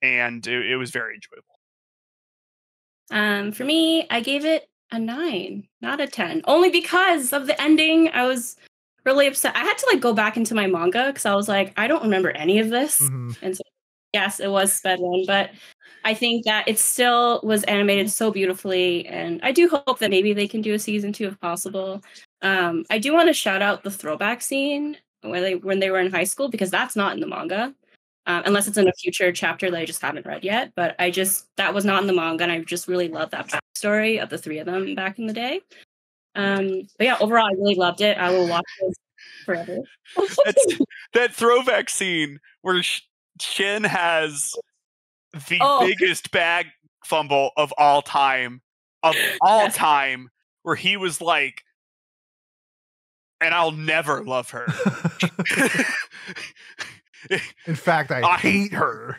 and it, it was very enjoyable. Um, for me, I gave it a nine, not a 10, only because of the ending. I was really upset. I had to like go back into my manga because I was like, I don't remember any of this. Mm-hmm. And so, yes, it was sped one, but I think that it still was animated so beautifully, and I do hope that maybe they can do a season two if possible. Um, I do want to shout out the throwback scene when they when they were in high school because that's not in the manga, um, unless it's in a future chapter that I just haven't read yet. But I just that was not in the manga, and I just really love that story of the three of them back in the day. Um, but yeah, overall, I really loved it. I will watch this forever. that throwback scene where Shin has the oh. biggest bag fumble of all time, of all time, where he was like, and I'll never love her. In fact, I, I hate her.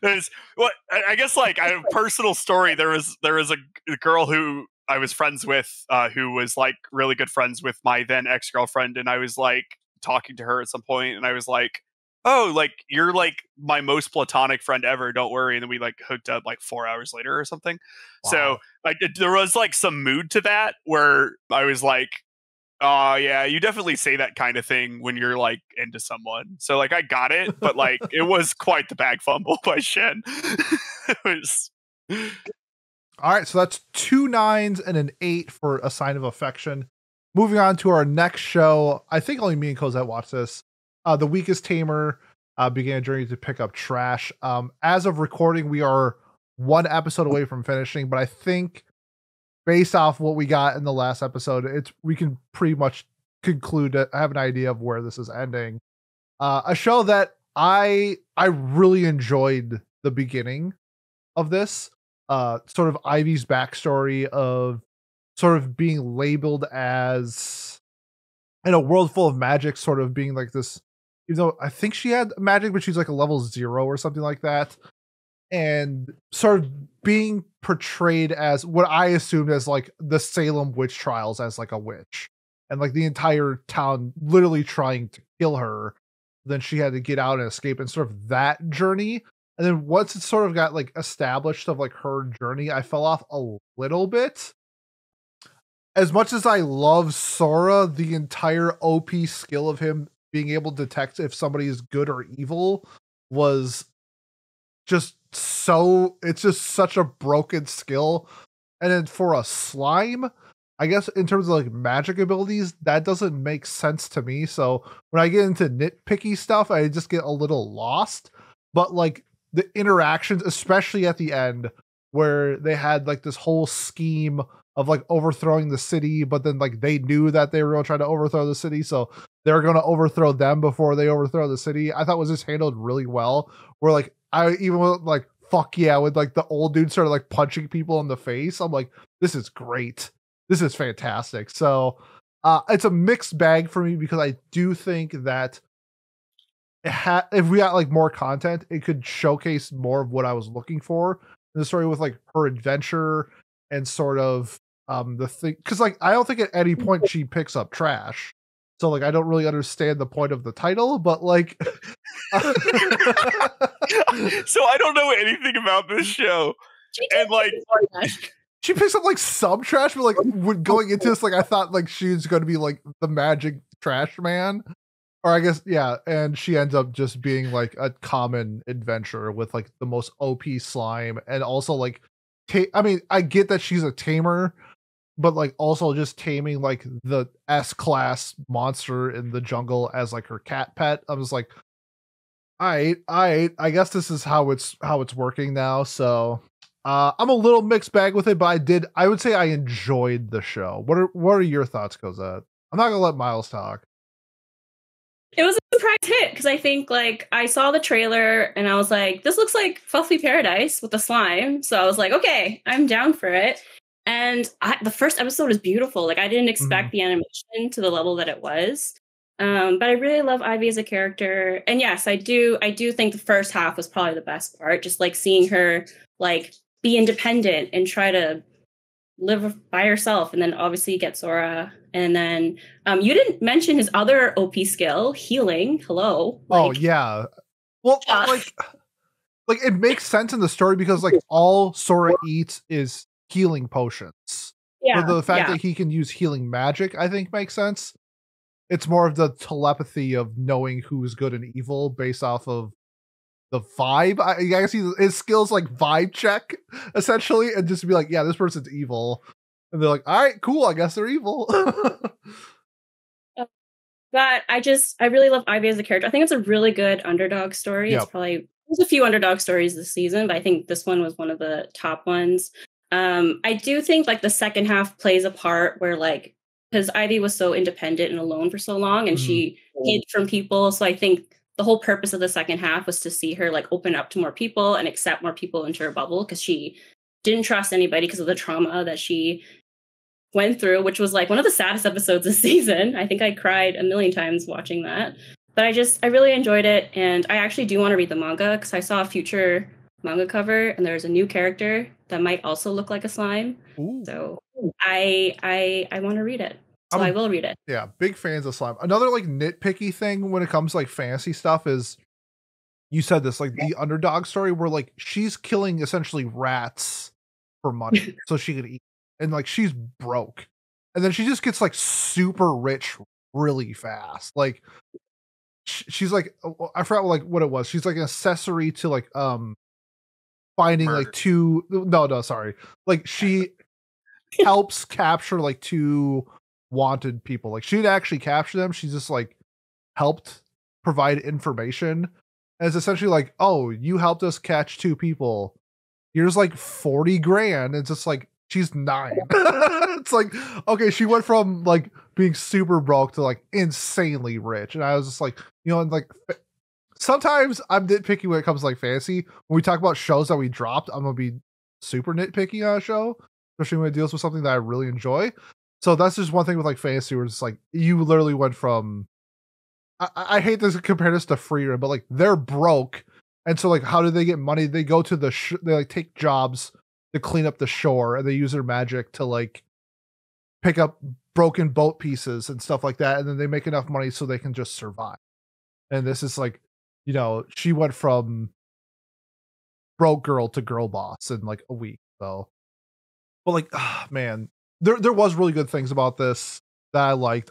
There's what I guess like a personal story. There was there was a, a girl who I was friends with, uh, who was like really good friends with my then ex girlfriend, and I was like talking to her at some point, and I was like, oh, like you're like my most platonic friend ever. Don't worry. And then we like hooked up like four hours later or something. Wow. So like there was like some mood to that where I was like, oh yeah, you definitely say that kind of thing when you're like into someone. So like I got it, but like it was quite the bag fumble by Shin. it was. All right, so that's two nines and an eight for a sign of affection. Moving on to our next show. I think only me and Cozette watched this. Uh, the weakest tamer uh, began a journey to pick up trash. Um, as of recording, we are one episode away from finishing, but I think based off what we got in the last episode, it's we can pretty much conclude I have an idea of where this is ending. Uh, a show that I I really enjoyed the beginning. of this. Uh, sort of Ivy's backstory of sort of being labeled as in a world full of magic, sort of being like this. Even though I think she had magic, but she's like a level zero or something like that, and sort of being portrayed as what I assumed as like the Salem witch trials as like a witch, and like the entire town literally trying to kill her. Then she had to get out and escape, and sort of that journey. And then once it sort of got like established of like her journey, I fell off a little bit as much as I love Sora, the entire OP skill of him being able to detect if somebody is good or evil was just so it's just such a broken skill. And then for a slime, I guess in terms of like magic abilities, that doesn't make sense to me. So when I get into nitpicky stuff, I just get a little lost. But like the interactions, especially at the end, where they had like this whole scheme of like overthrowing the city, but then like they knew that they were going to try to overthrow the city, so they're going to overthrow them before they overthrow the city. I thought was just handled really well. Where like I even like fuck yeah, with like the old dude started like punching people in the face. I'm like, this is great. This is fantastic. So uh it's a mixed bag for me because I do think that ha- if we got like more content, it could showcase more of what I was looking for the story with like her adventure and sort of um the thing because like I don't think at any point she picks up trash. So like I don't really understand the point of the title, but like So I don't know anything about this show. And like she picks up like some trash, but like when going into this, like I thought like she's gonna be like the magic trash man. Or I guess yeah, and she ends up just being like a common adventurer with like the most OP slime and also like ta- I mean, I get that she's a tamer, but like also just taming like the S class monster in the jungle as like her cat pet. I was like, I I I guess this is how it's how it's working now. So uh I'm a little mixed bag with it, but I did I would say I enjoyed the show. What are what are your thoughts, Cozette? I'm not gonna let Miles talk. It was a surprise hit because I think like I saw the trailer and I was like, this looks like Fluffy Paradise with the slime. So I was like, okay, I'm down for it. And I, the first episode is beautiful. Like I didn't expect mm-hmm. the animation to the level that it was. Um, but I really love Ivy as a character. And yes, I do I do think the first half was probably the best part. Just like seeing her like be independent and try to live by herself and then obviously get Sora and then um, you didn't mention his other OP skill, healing. Hello. Oh, like, oh yeah. Well, uh, like, like it makes sense in the story because like all Sora eats is healing potions. Yeah. the fact yeah. that he can use healing magic, I think, makes sense. It's more of the telepathy of knowing who's good and evil based off of the vibe. I, I guess he, his skills like vibe check essentially, and just be like, yeah, this person's evil and they're like, all right, cool. I guess they're evil. Uh, but I just, I really love Ivy as a character. I think it's a really good underdog story. Yep. It's probably, there's a few underdog stories this season, but I think this one was one of the top ones. Um, I do think like the second half plays a part where like, because Ivy was so independent and alone for so long and mm-hmm. she hid from people. So I think the whole purpose of the second half was to see her like open up to more people and accept more people into her bubble because she didn't trust anybody because of the trauma that she went through, which was like one of the saddest episodes this season. I think I cried a million times watching that. But I just I really enjoyed it and I actually do want to read the manga because I saw a future manga cover and there's a new character that might also look like a slime. Ooh. So I I I want to read it. So I'm, I will read it. Yeah, big fans of slime. Another like nitpicky thing when it comes to like fantasy stuff is you said this like the underdog story where like she's killing essentially rats for money so she could eat and like she's broke. And then she just gets like super rich really fast. Like she's like oh, I forgot like what it was. She's like an accessory to like um finding Murder. like two no no sorry. Like she helps capture like two wanted people. Like she'd actually capture them. She's just like helped provide information. And it's essentially like, oh, you helped us catch two people. Here's like 40 grand. It's just like she's nine. it's like, okay, she went from like being super broke to like insanely rich. And I was just like, you know, and like sometimes I'm nitpicky when it comes to like fantasy. When we talk about shows that we dropped, I'm gonna be super nitpicky on a show, especially when it deals with something that I really enjoy. So that's just one thing with like fantasy where it's like you literally went from I, I hate to compare this to Frieren, but like they're broke. And so like how do they get money? They go to the sh- they like take jobs to clean up the shore and they use their magic to like pick up broken boat pieces and stuff like that and then they make enough money so they can just survive. And this is like, you know, she went from broke girl to girl boss in like a week. So but like oh, man, there there was really good things about this that I liked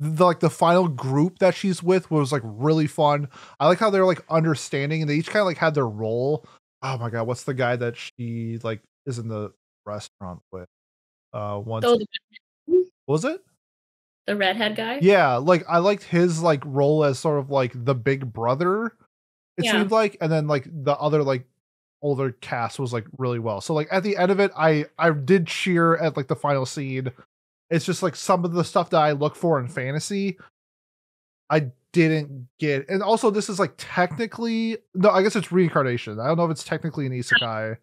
the like the final group that she's with was like really fun. I like how they're like understanding and they each kind of like had their role. Oh my god, what's the guy that she like is in the restaurant with? Uh once oh, was it? The redhead guy? Yeah, like I liked his like role as sort of like the big brother, it yeah. seemed like, and then like the other like older cast was like really well. So like at the end of it, I I did cheer at like the final scene it's just like some of the stuff that I look for in fantasy, I didn't get. And also, this is like technically no, I guess it's reincarnation. I don't know if it's technically an isekai,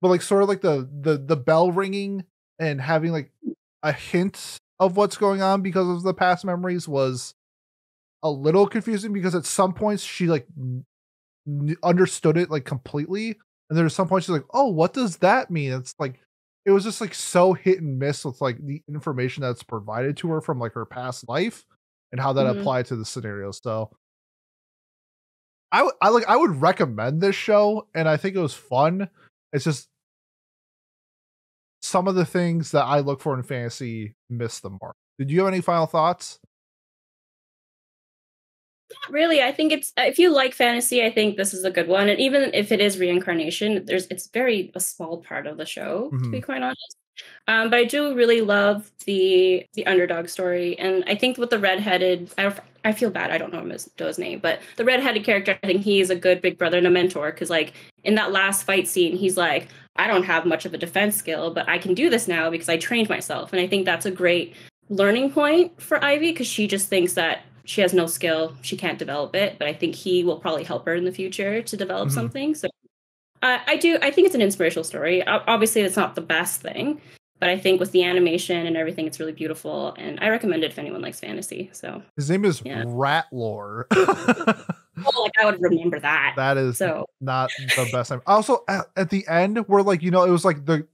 but like sort of like the the the bell ringing and having like a hint of what's going on because of the past memories was a little confusing because at some points she like n- understood it like completely and there's some points she's like oh what does that mean it's like it was just like so hit and miss with like the information that's provided to her from like her past life and how that mm-hmm. applied to the scenario. So I, w- I like I would recommend this show and I think it was fun. It's just some of the things that I look for in fantasy miss the mark. Did you have any final thoughts? Not really. I think it's if you like fantasy, I think this is a good one. And even if it is reincarnation, there's it's very a small part of the show, mm-hmm. to be mm-hmm. quite honest. Um, but I do really love the the underdog story, and I think with the redheaded, I I feel bad. I don't know his, his name, but the redheaded character, I think he's a good big brother and a mentor. Because like in that last fight scene, he's like, I don't have much of a defense skill, but I can do this now because I trained myself, and I think that's a great learning point for Ivy because she just thinks that she has no skill she can't develop it but i think he will probably help her in the future to develop mm-hmm. something so uh, i do i think it's an inspirational story obviously it's not the best thing but i think with the animation and everything it's really beautiful and i recommend it if anyone likes fantasy so his name is yeah. ratlore oh, like i would remember that that is so not the best time also at, at the end where like you know it was like the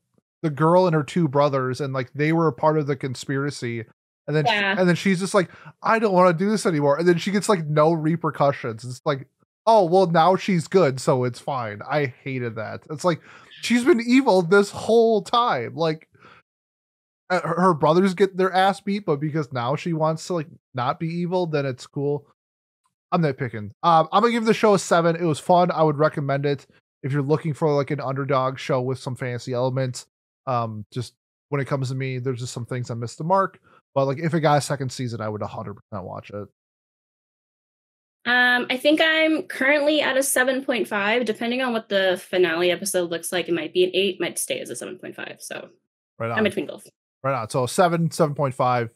the girl and her two brothers and like they were a part of the conspiracy and then yeah. she, and then she's just like, I don't want to do this anymore. And then she gets like no repercussions. It's like, oh well, now she's good, so it's fine. I hated that. It's like she's been evil this whole time. Like her brothers get their ass beat, but because now she wants to like not be evil, then it's cool. I'm nitpicking. Um, I'm gonna give the show a seven. It was fun. I would recommend it if you're looking for like an underdog show with some fantasy elements. Um, just when it comes to me, there's just some things I missed the mark. But like if it got a second season, I would 100% watch it. Um, I think I'm currently at a 7.5. Depending on what the finale episode looks like, it might be an 8, might stay as a 7.5. So right on. I'm between both. Right on. So 7, 7.5.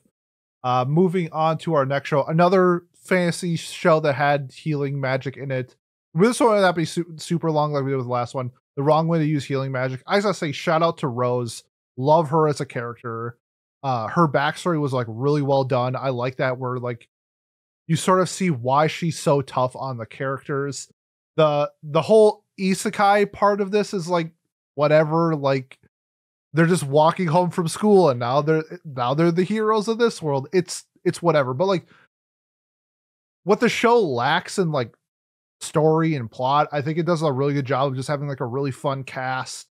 Uh, moving on to our next show, another fantasy show that had healing magic in it. This one would be su- super long like we did with the last one. The wrong way to use healing magic. I gotta say, shout out to Rose. Love her as a character uh her backstory was like really well done i like that where like you sort of see why she's so tough on the characters the the whole isekai part of this is like whatever like they're just walking home from school and now they're now they're the heroes of this world it's it's whatever but like what the show lacks in like story and plot i think it does a really good job of just having like a really fun cast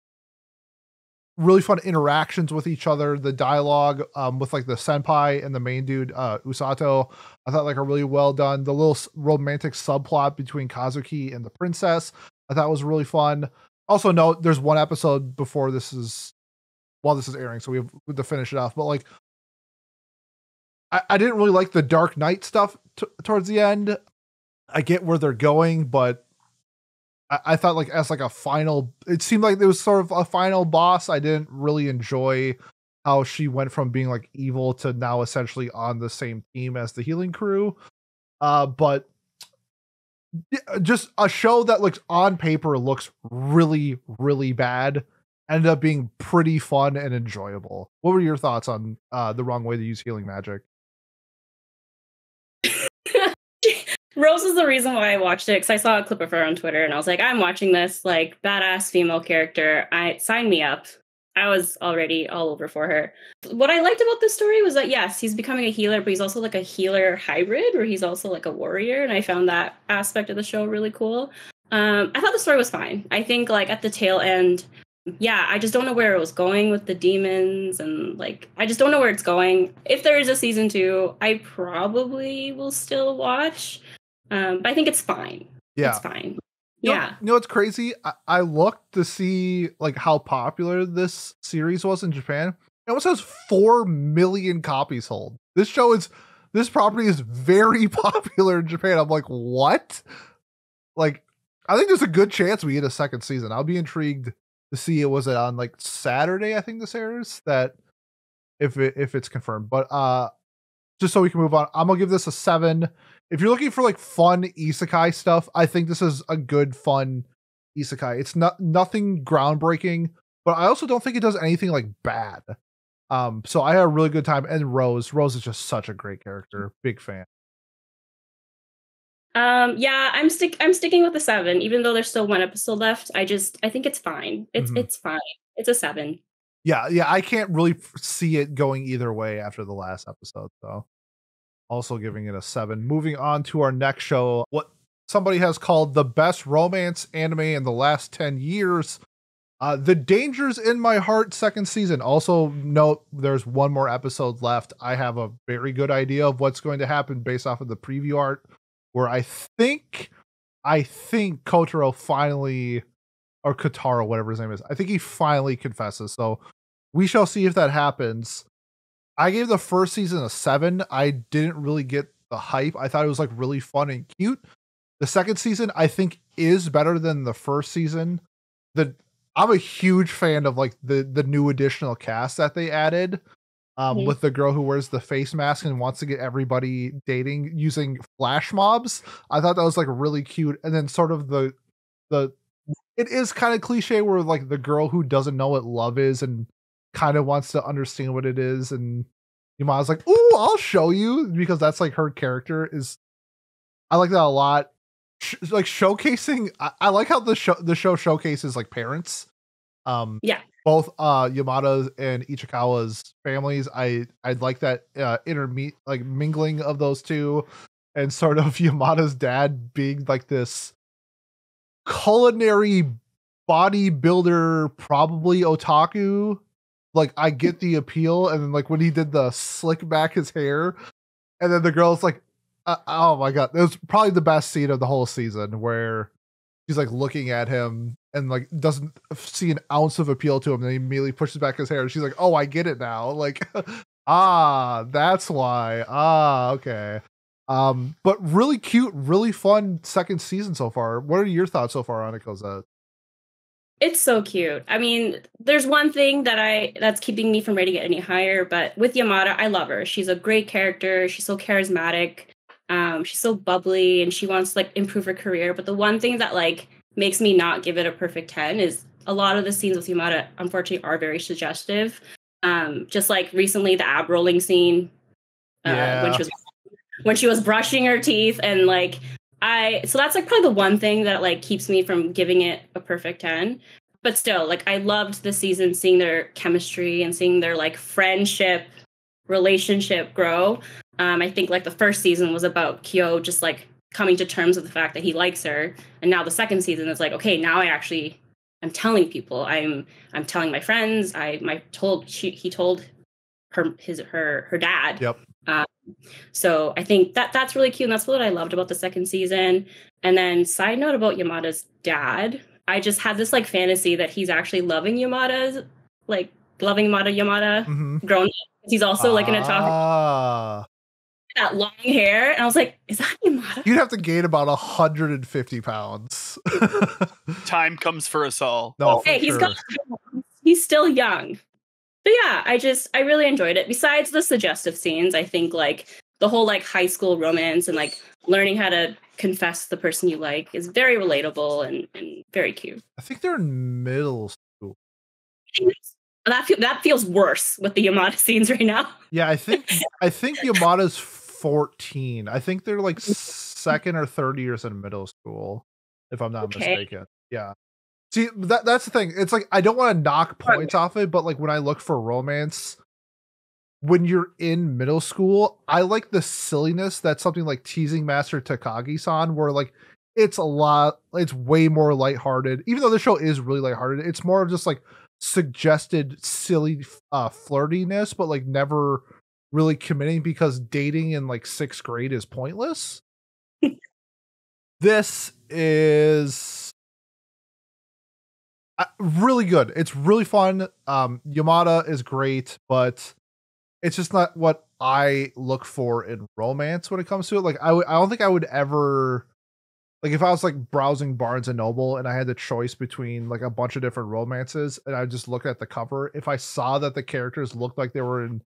really fun interactions with each other. The dialogue um, with like the senpai and the main dude uh, Usato, I thought like a really well done. The little romantic subplot between Kazuki and the princess, I thought was really fun. Also, note there's one episode before this is while this is airing, so we have to finish it off. But like, I, I didn't really like the Dark Knight stuff t- towards the end. I get where they're going, but I, I thought like as like a final, it seemed like it was sort of a final boss. I didn't really enjoy how she went from being like evil to now essentially on the same team as the healing crew. Uh, but just a show that looks on paper looks really really bad ended up being pretty fun and enjoyable. What were your thoughts on uh, the wrong way to use healing magic? Rose is the reason why I watched it because I saw a clip of her on Twitter and I was like, I'm watching this like badass female character. I sign me up. I was already all over for her. What I liked about this story was that yes, he's becoming a healer, but he's also like a healer hybrid where he's also like a warrior. And I found that aspect of the show really cool. Um, I thought the story was fine. I think like at the tail end, yeah, I just don't know where it was going with the demons and like I just don't know where it's going. If there is a season two, I probably will still watch. Um, but I think it's fine. Yeah. It's fine. You yeah. Know, you know what's crazy? I, I looked to see like how popular this series was in Japan. It almost has four million copies sold. This show is this property is very popular in Japan. I'm like, what? Like, I think there's a good chance we get a second season. I'll be intrigued to see it was it on like Saturday, I think this airs that if it if it's confirmed. But uh just so we can move on, I'm gonna give this a seven. If you're looking for like fun isekai stuff, I think this is a good fun isekai. It's not nothing groundbreaking, but I also don't think it does anything like bad. Um, so I had a really good time. And Rose, Rose is just such a great character. Big fan. Um, yeah, I'm stick I'm sticking with the seven, even though there's still one episode left. I just I think it's fine. It's mm-hmm. it's fine. It's a seven. Yeah, yeah, I can't really see it going either way after the last episode, so also giving it a seven. Moving on to our next show, what somebody has called the best romance anime in the last 10 years. Uh, the Dangers in My Heart second season. Also, note there's one more episode left. I have a very good idea of what's going to happen based off of the preview art where I think I think Kotaro finally or Kataro, whatever his name is, I think he finally confesses. So we shall see if that happens. I gave the first season a seven. I didn't really get the hype. I thought it was like really fun and cute. The second season, I think, is better than the first season. The I'm a huge fan of like the the new additional cast that they added um, mm-hmm. with the girl who wears the face mask and wants to get everybody dating using flash mobs. I thought that was like really cute. And then sort of the the it is kind of cliche where like the girl who doesn't know what love is and kind of wants to understand what it is and Yama's like, "Ooh, I'll show you," because that's like her character is. I like that a lot. Sh- like showcasing, I-, I like how the show the show showcases like parents. Um, yeah, both uh Yamada's and Ichikawa's families. I I'd like that uh interme like mingling of those two and sort of Yamada's dad being like this culinary bodybuilder, probably otaku. Like I get the appeal, and then like when he did the slick back his hair, and then the girl's like, uh, "Oh my god!" It was probably the best scene of the whole season where she's like looking at him and like doesn't see an ounce of appeal to him. And he immediately pushes back his hair. And she's like, "Oh, I get it now." Like, ah, that's why. Ah, okay. Um, but really cute, really fun second season so far. What are your thoughts so far on it, Cozette? It's so cute. I mean, there's one thing that I that's keeping me from rating it any higher, but with Yamada, I love her. She's a great character. She's so charismatic. Um, she's so bubbly and she wants to like improve her career. But the one thing that like makes me not give it a perfect 10 is a lot of the scenes with Yamada, unfortunately, are very suggestive. Um, just like recently, the ab rolling scene uh, yeah. when she was when she was brushing her teeth and like I so that's like probably the one thing that like keeps me from giving it a perfect 10. But still, like I loved the season seeing their chemistry and seeing their like friendship relationship grow. Um, I think like the first season was about Kyo just like coming to terms with the fact that he likes her. And now the second season is like okay now i actually i'm telling people. I'm i'm telling my friends. I my told she he told her his her her dad. Yep. Um, so i think that that's really cute and that's what i loved about the second season. And then side note about yamada's dad i just had this like fantasy that he's actually loving yamada's like loving yamada yamada mm-hmm. grown up he's also like an otaku ah that long hair, and I was like, "Is that Yamada?" You'd have to gain about 150 pounds. Time comes for us all. No, hey, he's got he's still young. But yeah, I just I really enjoyed it. Besides the suggestive scenes, I think like the whole like high school romance and like learning how to confess the person you like is very relatable and, and very cute. I think they're in middle school. That feel, that feels worse with the Yamada scenes right now. Yeah, I think I think Yamada's 14. I think they're like second or third years in middle school, if I'm not okay. mistaken. Yeah. See, that that's the thing. It's like I don't want to knock points off it, but like when I look for romance, when you're in middle school, I like the silliness that something like teasing Master Takagi-san, where like it's a lot, it's way more lighthearted. Even though the show is really lighthearted, it's more of just like suggested silly uh flirtiness, but like never really committing because dating in like sixth grade is pointless. this is really good. It's really fun. Um, Yamada is great, but it's just not what I look for in romance when it comes to it. Like I w- I don't think I would ever like if I was like browsing Barnes and Noble and I had the choice between like a bunch of different romances and I just look at the cover, if I saw that the characters looked like they were in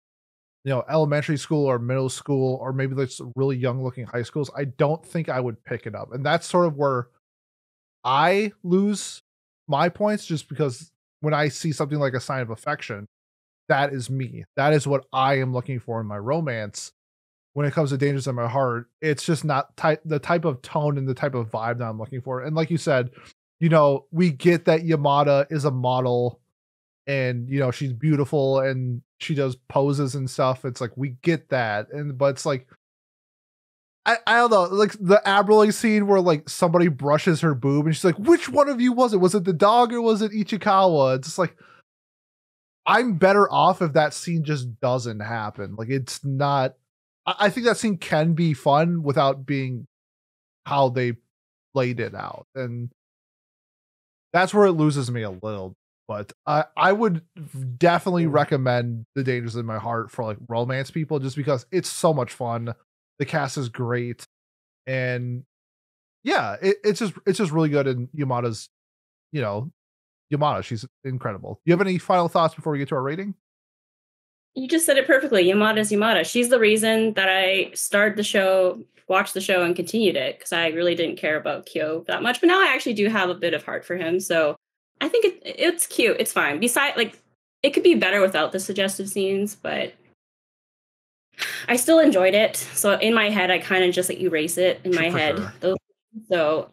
you know elementary school or middle school or maybe like really young looking high schools, I don't think I would pick it up. And that's sort of where I lose my points just because when I see something like a sign of affection, that is me. That is what I am looking for in my romance. When it comes to dangers in my heart, it's just not type the type of tone and the type of vibe that I'm looking for. And like you said, you know, we get that Yamada is a model and you know she's beautiful and she does poses and stuff. It's like we get that. And but it's like I, I don't know, like the Aberley scene where like somebody brushes her boob and she's like, which one of you was it? Was it the dog or was it Ichikawa? It's just like I'm better off if that scene just doesn't happen. Like it's not. I, I think that scene can be fun without being how they played it out, and that's where it loses me a little. But I I would definitely mm. recommend The Dangers in My Heart for like romance people, just because it's so much fun. The cast is great, and yeah, it, it's just it's just really good. And Yamada's, you know, Yamada. She's incredible. You have any final thoughts before we get to our rating? You just said it perfectly. Yamada's Yamada. She's the reason that I started the show, watched the show, and continued it because I really didn't care about Kyo that much. But now I actually do have a bit of heart for him. So I think it, it's cute. It's fine. Besides, like, it could be better without the suggestive scenes, but I still enjoyed it. So in my head, I kind of just like erase it in my for head. Sure. So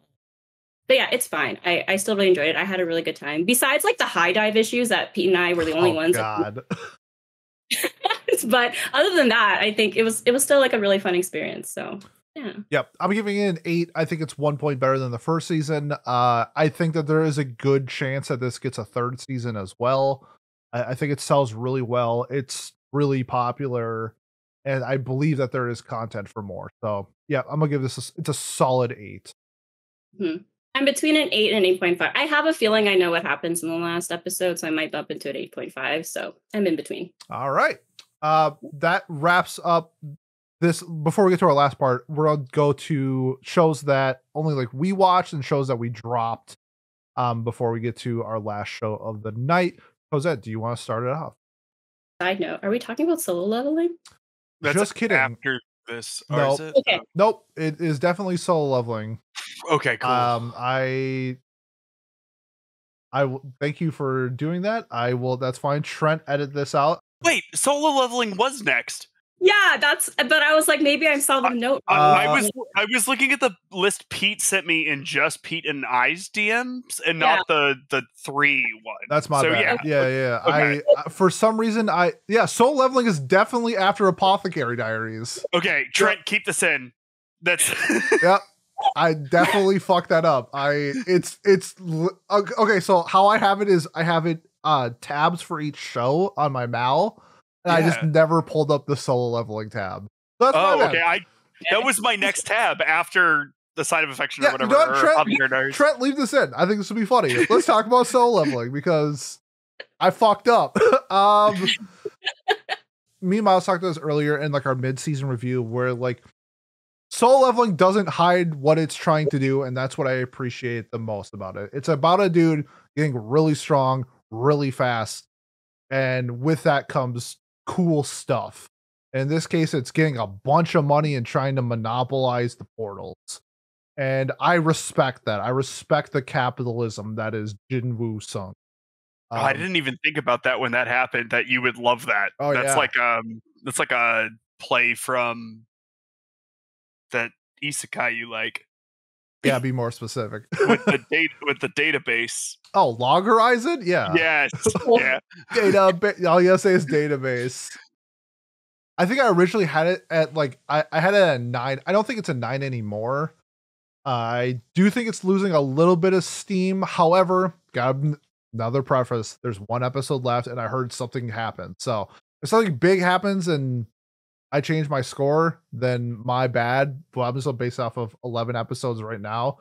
but yeah, it's fine. I, I still really enjoyed it. I had a really good time. Besides like the high dive issues that Pete and I were the only oh, ones. God. but other than that, I think it was it was still like a really fun experience. So yeah. Yep. I'm giving it an eight. I think it's one point better than the first season. Uh I think that there is a good chance that this gets a third season as well. I, I think it sells really well. It's really popular. And I believe that there is content for more. So yeah, I'm gonna give this a, it's a solid 8 hmm I'm between an 8 and 8.5. I have a feeling I know what happens in the last episode, so I might bump into an 8.5. So I'm in between. All right. Uh, that wraps up this. Before we get to our last part, we're going to go to shows that only like we watched and shows that we dropped um, before we get to our last show of the night. Jose, do you want to start it off? Side note, are we talking about solo leveling? That's Just kidding. After this, nope. It? Okay. Nope. It is definitely solo leveling. Okay, cool. Um, I I w- thank you for doing that. I will. That's fine. Trent, edit this out. Wait, solo leveling was next. Yeah, that's. But I was like, maybe I saw the note. Uh, I was I was looking at the list Pete sent me in just Pete and I's DMs, and yeah. not the the three one. That's my so, bad. Yeah, yeah, yeah. okay. I uh, for some reason I yeah, solo leveling is definitely after Apothecary Diaries. Okay, Trent, keep this in. That's yep. I definitely fucked that up. I it's it's okay. So how I have it is I have it uh tabs for each show on my MAL, and yeah. I just never pulled up the solo leveling tab. So oh, okay. I that was my next tab after the sign of affection yeah, or whatever. You know Trent, Trent, leave this in. I think this would be funny. Let's talk about solo leveling because I fucked up. um, me and Miles talked about this earlier in like our mid-season review, where like solo leveling doesn't hide what it's trying to do, and that's what I appreciate the most about it. It's about a dude getting really strong, really fast, and with that comes cool stuff. In this case, it's getting a bunch of money and trying to monopolize the portals. And I respect that. I respect the capitalism that is Jinwoo Sung. Um, oh, I um didn't even think about that when that happened. That you would love that. Oh, that's yeah. like um, that's like a play from that isekai you like. Yeah, be more specific. with the date with the database. Oh, Log Horizon? Yeah. Yes. yeah. Data all you gotta say is database. I think I originally had it at like I, I had it at nine. I don't think it's a nine anymore. I do think it's losing a little bit of steam. However, got another preface. There's one episode left, and I heard something happen. So if something big happens and I change my score, then my bad. But I'm still based off of 11 episodes right now.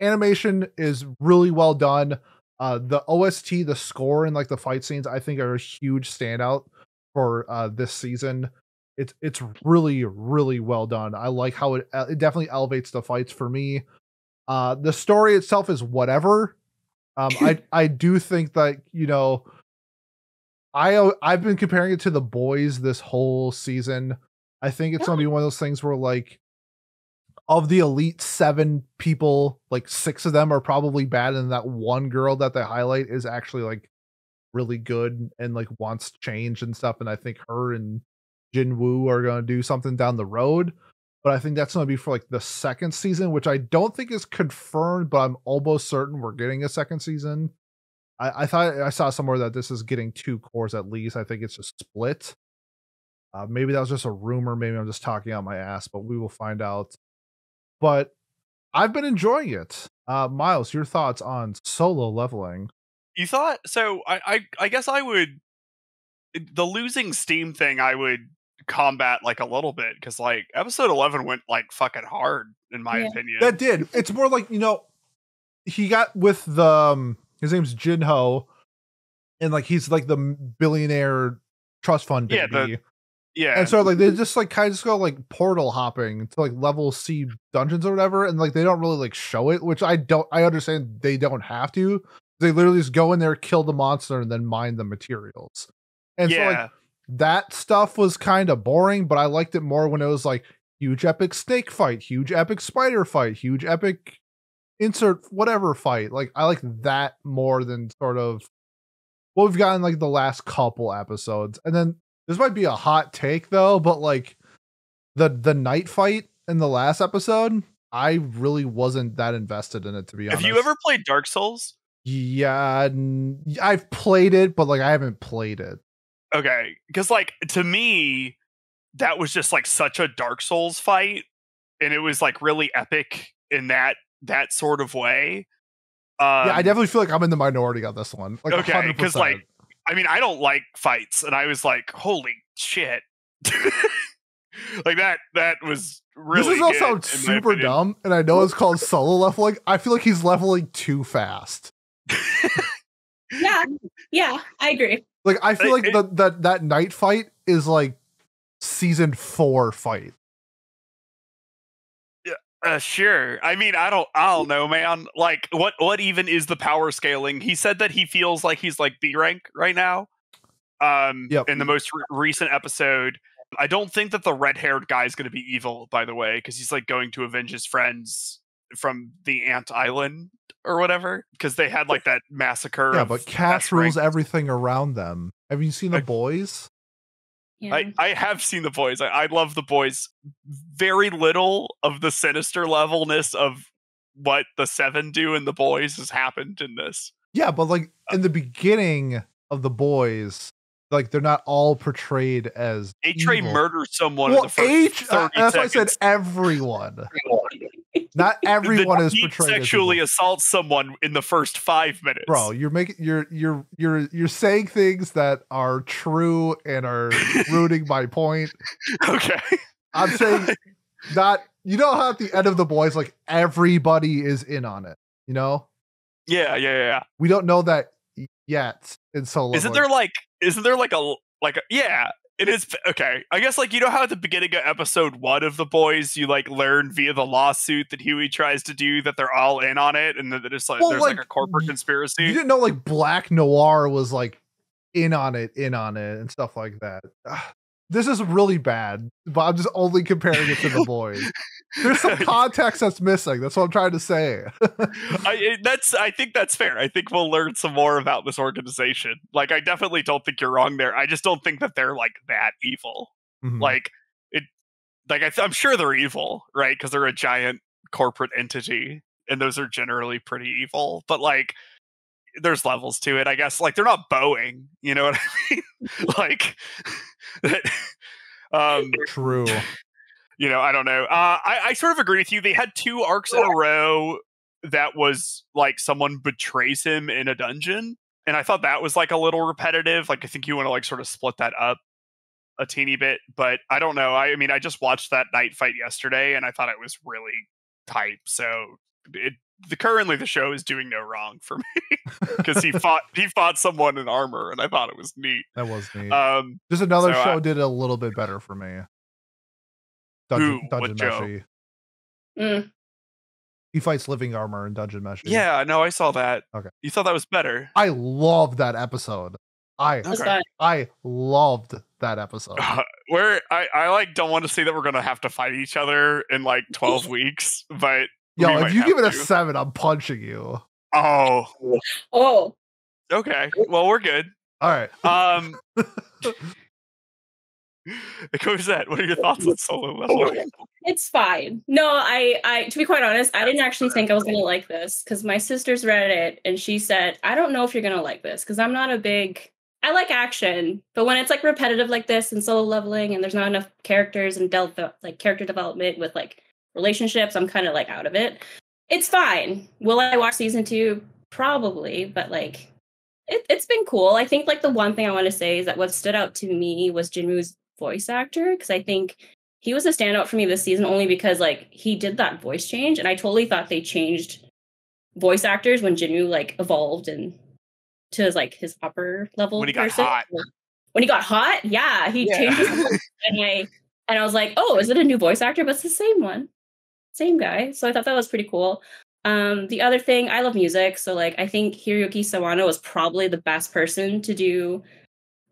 Animation is really well done. Uh, the OST, the score, and like the fight scenes, I think are a huge standout for uh, this season. It's it's really really well done. I like how it uh, it definitely elevates the fights for me. Uh, the story itself is whatever. Um, I I do think that you know, I I've been comparing it to the boys this whole season. I think it's gonna be one of those things where like of the elite seven people, like six of them are probably bad, and that one girl that they highlight is actually like really good and like wants change and stuff. And I think her and Jinwoo are gonna do something down the road. But I think that's gonna be for like the second season, which I don't think is confirmed, but I'm almost certain we're getting a second season. I, I thought I saw somewhere that this is getting two cours at least. I think it's just split. Uh, maybe that was just a rumor. Maybe I'm just talking out my ass, but we will find out. But I've been enjoying it. Uh, Miles, your thoughts on solo leveling? You thought so? I, I, I guess I would. The losing steam thing, I would combat like a little bit because like episode 11 went like fucking hard in my yeah. opinion. That did. It's more like you know, he got with the um, his name's Jinho, and like he's like the billionaire trust fund baby. Yeah, the, yeah. And so like they just like kind of just go like portal hopping to like level C dungeons or whatever, and like they don't really like show it, which I don't I understand they don't have to. They literally just go in there, kill the monster, and then mine the materials. And yeah. so like that stuff was kind of boring, but I liked it more when it was like huge epic snake fight, huge epic spider fight, huge epic insert whatever fight. Like I like that more than sort of what we've gotten like the last couple episodes. And then this might be a hot take though, but like the the night fight in the last episode, I really wasn't that invested in it to be honest. Have you ever played Dark Souls? Yeah, I've played it, but like I haven't played it. Okay, because like to me, that was just like such a Dark Souls fight, and it was like really epic in that that sort of way. Um, yeah, I um definitely feel like I'm in the minority on this one. Like okay, because like I mean, I don't like fights, and I was like, "Holy shit!" like that. That was really. This is also super dumb, and I know it's called solo leveling. I feel like he's leveling too fast. yeah, yeah, I agree. Like I feel like it, the, that that night fight is like season four fight. Uh, sure. I mean, I don't, I don't know, man. Like, what, what even is the power scaling? He said that he feels like he's like B rank right now. Um, yep. in the most re- recent episode, I don't think that the red haired guy is going to be evil, by the way, because he's like going to avenge his friends from the Ant Island or whatever, because they had like that massacre. Yeah, but Cass rules everything around them. Have you seen the boys? Yeah. I, I have seen the boys. I, I love the boys. Very little of the sinister levelness of what the seven do in the boys has happened in this. Yeah, but like uh in the beginning of the boys, like they're not all portrayed as H Ray murders someone. Well, H. Uh, that's why I said everyone. Not everyone is portrayed sexually assaults someone in the first five minutes. Bro, you're making you're you're you're you're saying things that are true and are rooting my point. Okay, I'm saying not. You know how at the end of the boys, like everybody is in on it. You know. Yeah, yeah, yeah. We don't know that yet in solo. Isn't there like isn't there like a like a, yeah it is okay. I guess like you know how at the beginning of episode one of the boys you like learn via the lawsuit that Hughie tries to do that they're all in on it and that it's like well, there's like, like, a corporate conspiracy. You didn't know like Black Noir was like in on it, in on it, and stuff like that. this is really bad, but I'm just only comparing it to the boys. There's some context that's missing. That's what I'm trying to say. I, that's I think that's fair. I think we'll learn some more about this organization. Like I definitely don't think you're wrong there. I just don't think that they're like that evil. Mm-hmm. Like it like I am sure they're evil, right? Cuz they're a giant corporate entity and those are generally pretty evil. But like there's levels to it, I guess. Like they're not Boeing, you know what I mean? like um true. You know, I don't know. Uh, I, I sort of agree with you. They had two arcs in a row that was like someone betrays him in a dungeon. And I thought that was like a little repetitive. Like I think you want to like sort of split that up a teeny bit, but I don't know. I, I mean, I just watched that night fight yesterday and I thought it was really tight. So it the currently the show is doing no wrong for me because he fought he fought someone in armor and I thought it was neat. That was neat. Um, just another so show I, did a little bit better for me. Dungeon, who, Dungeon Meshi. Mm. He fights living armor in Dungeon Meshi. Yeah, no, I saw that. Okay, you thought that was better. I loved that episode. I okay. I loved that episode. Uh, where I, I like don't want to say that we're gonna have to fight each other in like twelve weeks, but Yo, if you give it a to. seven, I'm punching you. Oh. Oh. Okay. Well, we're good. All right. Um. that. what are your thoughts on solo leveling? It's fine. No, I, I, to be quite honest, I didn't actually think I was gonna like this because my sister's read it and she said, "I don't know if you're gonna like this because I'm not a big. I like action, but when it's like repetitive like this and solo leveling and there's not enough characters and del- like character development with like relationships, I'm kind of like out of it. It's fine. Will I watch season two? Probably, but like it, has been cool. I think like the one thing I want to say is that what stood out to me was Jinwoo's voice actor because I think he was a standout for me this season only because like he did that voice change and I totally thought they changed voice actors when Jinwoo like evolved and to his like his upper level when he person. got hot. When he got hot, yeah, he yeah. changed and I and I was like, oh, is it a new voice actor? But it's the same one same guy. So I thought that was pretty cool. Um, the other thing, I love music, so like I think Hiroyuki Sawano was probably the best person to do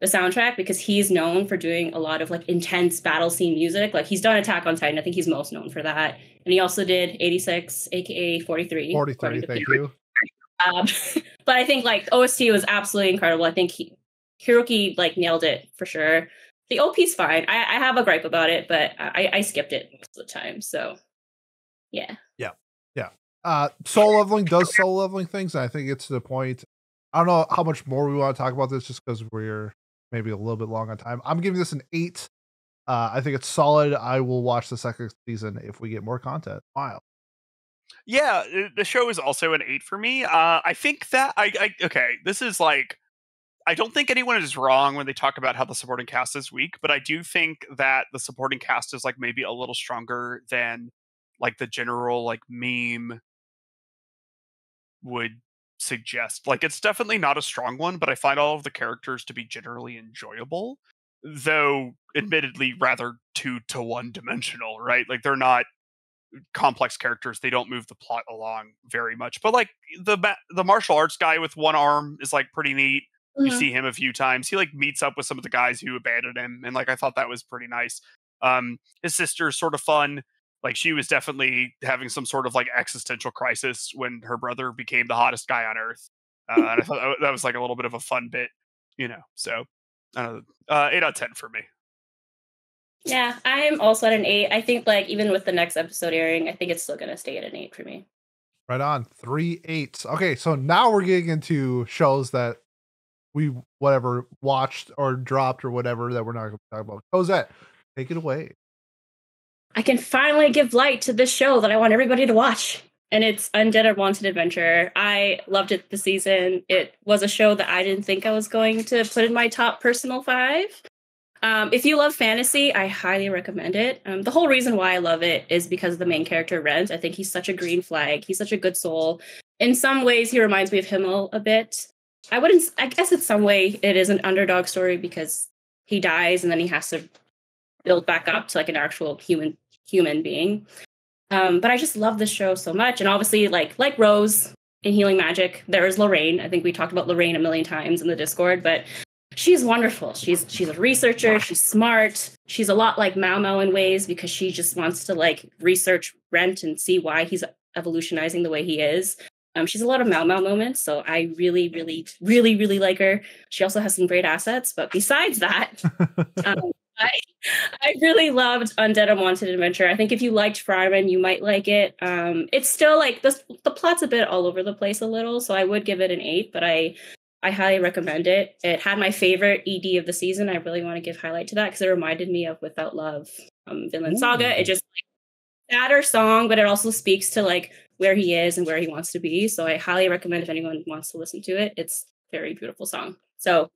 the soundtrack because he's known for doing a lot of like intense battle scene music. Like he's done Attack on Titan, I think he's most known for that, and he also did 86, aka 43. 43, thank you. Um, but I think like OST was absolutely incredible. I think he, Hiroki like nailed it for sure. The OP's fine. I, I have a gripe about it, but I, I skipped it most of the time. So yeah. Yeah. Yeah. Uh, solo leveling does solo leveling things. And I think it's to the point. I don't know how much more we want to talk about this just because we're maybe a little bit long on time. I'm giving this an eight. Uh, I think it's solid. I will watch the second season if we get more content. Wow. Yeah, the show is also an eight for me. Uh, I think that I, I okay. This is like I don't think anyone is wrong when they talk about how the supporting cast is weak, but I do think that the supporting cast is like maybe a little stronger than like the general like meme would suggest. Like it's definitely not a strong one, but I find all of the characters to be generally enjoyable, though admittedly rather two to one dimensional, right? Like they're not complex characters. They don't move the plot along very much. But like the the martial arts guy with one arm is like pretty neat. Mm-hmm. You see him a few times. He like meets up with some of the guys who abandoned him, and like I thought that was pretty nice. Um, his sister's sort of fun like she was definitely having some sort of like existential crisis when her brother became the hottest guy on earth uh, and i thought that was like a little bit of a fun bit you know so uh, uh, 8 out of 10 for me. Yeah i'm also at an 8 i think like even with the next episode airing i think it's still gonna stay at an 8 for me. Right on three eights. Okay so now we're getting into shows that we whatever watched or dropped or whatever that we're not going to talk about. Cozette take it away I can finally give light to this show that I want everybody to watch. And it's Undead Unwanted Adventure. I loved it this season. It was a show that I didn't think I was going to put in my top personal five. Um, if you love fantasy, I highly recommend it. Um, the whole reason why I love it is because of the main character, Rentt. I think he's such a green flag. He's such a good soul. In some ways, he reminds me of Himmel a bit. I wouldn't, I guess, in some way, it is an underdog story because he dies and then he has to build back up to like an actual human human being. Um, but I just love this show so much. And obviously, like like Rose in Healing Magic, there is Lorraine. I think we talked about Lorraine a million times in the Discord, but she's wonderful. She's she's a researcher. She's smart. She's a lot like Mao Mao in ways because she just wants to like research Rentt and see why he's evolutionizing the way he is. Um, she's a lot of Mao Mao moments, so I really, really, really, really like her. She also has some great assets, but besides that, um, I I really loved Undead Unwanted Adventure. I think if you liked Frieren, you might like it. Um, it's still like the the plot's a bit all over the place a little, so I would give it an eight, but I I highly recommend it. It had my favorite ED of the season. I really want to give highlight to that because it reminded me of Without Love, um, Vinland Saga. It just like, sadder song, but it also speaks to like where he is and where he wants to be. So I highly recommend if anyone wants to listen to it. It's very beautiful song. So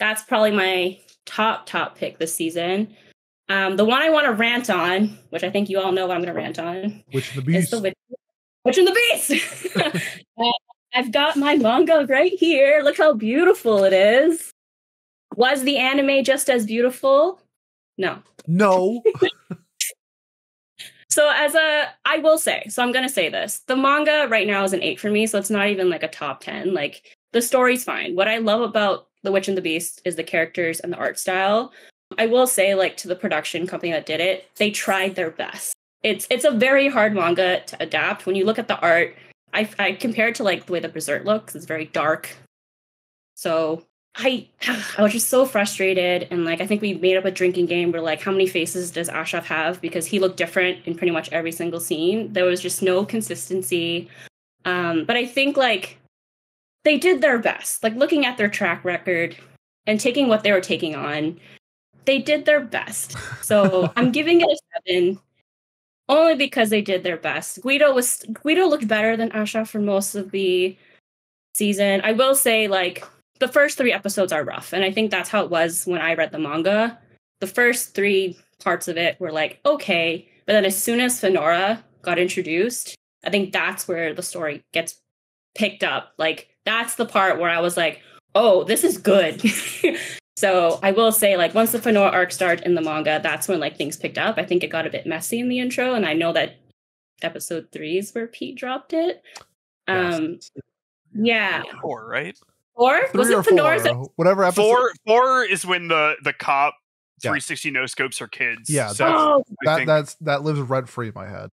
that's probably my top top pick this season. Um, the one I want to rant on, which I think you all know what I'm going to rant on, which the beast, the witch, witch and the beast. uh, I've got my manga right here. Look how beautiful it is. Was the anime just as beautiful? No. No. So as a I will say, so I'm going to say this. The manga right now is an 8 for me, so it's not even like a top 10. Like the story's fine. What I love about The Witch and the Beast is the characters and the art style. I will say like to the production company that did it, they tried their best. It's it's a very hard manga to adapt. When you look at the art, I I compare it to like the way the Berserk looks. It's very dark. So I I was just so frustrated and like I think we made up a drinking game where like how many faces does Ashaf have because he looked different in pretty much every single scene. There was just no consistency. Um but I think like they did their best. Like looking at their track record and taking what they were taking on, they did their best. So I'm giving it a 7 only because they did their best. Guido was Guido looked better than Asha for most of the season. I will say like the first three episodes are rough. And I think that's how it was when I read the manga. The first three parts of it were like, okay. But then as soon as Fenora got introduced, I think that's where the story gets picked up. Like, that's the part where I was like, oh, this is good. so I will say, like, once the Fenora arc started in the manga, that's when like things picked up. I think it got a bit messy in the intro, and I know that episode three is where Pete dropped it. Um, yeah, four, right? Four? Three was it Fenora's? Whatever episode. Four. Four is when the the cop 360 yeah. no scopes are kids. Yeah, so oh. that think, that's that lives rent free in my head.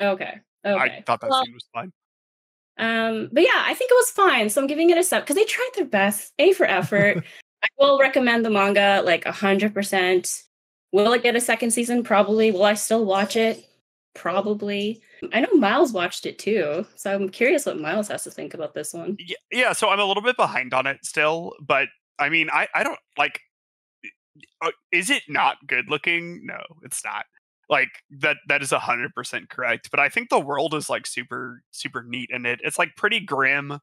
Okay. Okay. I thought that well, scene was fine. Um, but yeah, I think it was fine. So I'm giving it a seven because they tried their best. A for effort. I will recommend the manga like a hundred percent. Will it get a second season? Probably. Will I still watch it? Probably. I know Miles watched it too, so I'm curious what Miles has to think about this one. Yeah, yeah so I'm a little bit behind on it still, but I mean, I I don't like. Uh, is it not good looking? No, it's not. Like that that is a hundred percent correct. But I think the world is like super super neat in it. It's like pretty grim,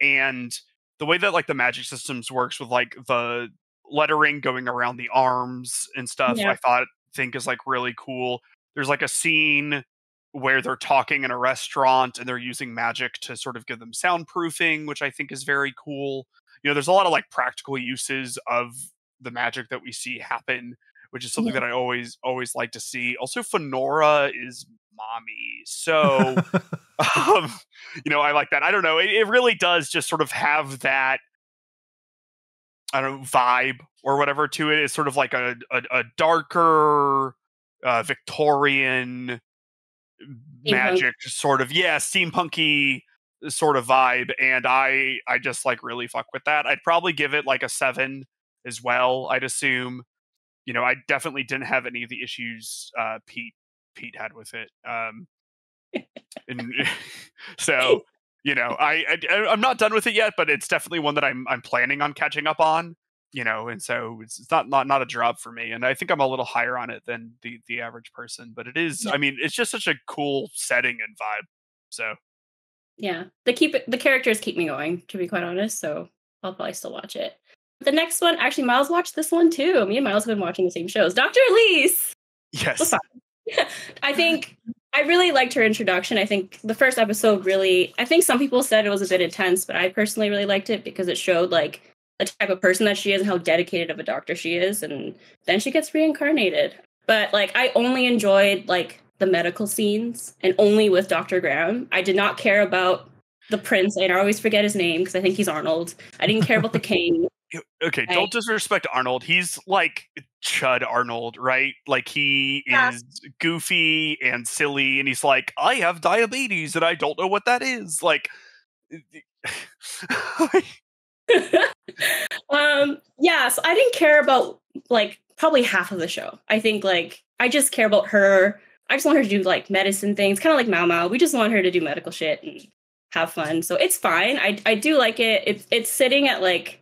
and the way that like the magic systems works with like the lettering going around the arms and stuff, yeah. I thought think is like really cool. There's like a scene where they're talking in a restaurant and they're using magic to sort of give them soundproofing, which I think is very cool. You know, there's a lot of like practical uses of the magic that we see happen, which is something yeah. that I always always like to see. Also, Fenora is mommy, so um, you know I like that. I don't know, it, it really does just sort of have that. I don't know, vibe or whatever to it. It's sort of like a a, a darker uh, Victorian magic sort of yeah steampunky sort of vibe and i i just like really fuck with that i'd probably give it like a seven as well i'd assume you know i definitely didn't have any of the issues uh pete pete had with it um and so you know I, I i'm not done with it yet but it's definitely one that i'm i'm planning on catching up on you know, and so it's, it's not not not a drop for me. And I think I'm a little higher on it than the the average person, but it is. Yeah. I mean, it's just such a cool setting and vibe. So yeah, the keep the characters keep me going. To be quite honest, so I'll probably still watch it. The next one, actually, Miles watched this one too. Me and Miles have been watching the same shows. Doctor Elise. Yes. I think I really liked her introduction. I think the first episode really. I think some people said it was a bit intense, but I personally really liked it because it showed like the type of person that she is and how dedicated of a doctor she is and then she gets reincarnated but like i only enjoyed like the medical scenes and only with dr graham i did not care about the prince and i always forget his name because i think he's arnold i didn't care about the king okay, don't disrespect Arnold. He's like Chud Arnold, right? Like he yeah. is goofy and silly, and he's like, I have diabetes and I don't know what that is. Like, um, yeah, so I didn't care about like probably half of the show. I think like I just care about her. I just want her to do like medicine things, kind of like Mao Mao. We just want her to do medical shit and have fun. So it's fine. I I do like it. It's it's sitting at like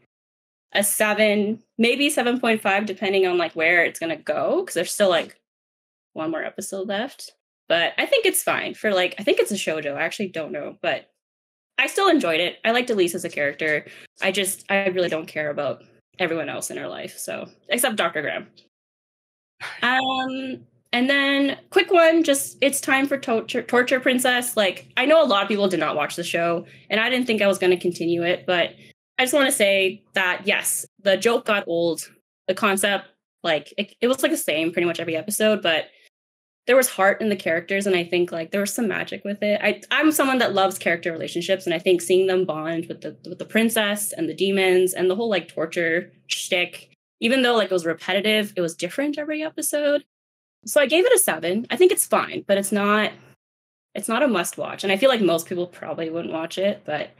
a seven, maybe seven point five, depending on like where it's gonna go, because there's still like one more episode left. But I think it's fine for like I think it's a shoujo. I actually don't know, but I still enjoyed it. I liked Elise as a character. I just I really don't care about everyone else in her life. So except Dr. Graham. Um and then quick one, just it's time for torture, torture princess. Like I know a lot of people did not watch the show, and I didn't think I was going to continue it, but I just want to say that yes, the joke got old. The concept, like it, it was like the same pretty much every episode, but there was heart in the characters and i think like there was some magic with it. I, i'm someone that loves character relationships and i think seeing them bond with the with the princess and the demons and the whole like torture shtick even though like it was repetitive it was different every episode. So i gave it a seven. I think it's fine but it's not it's not a must watch and i feel like most people probably wouldn't watch it but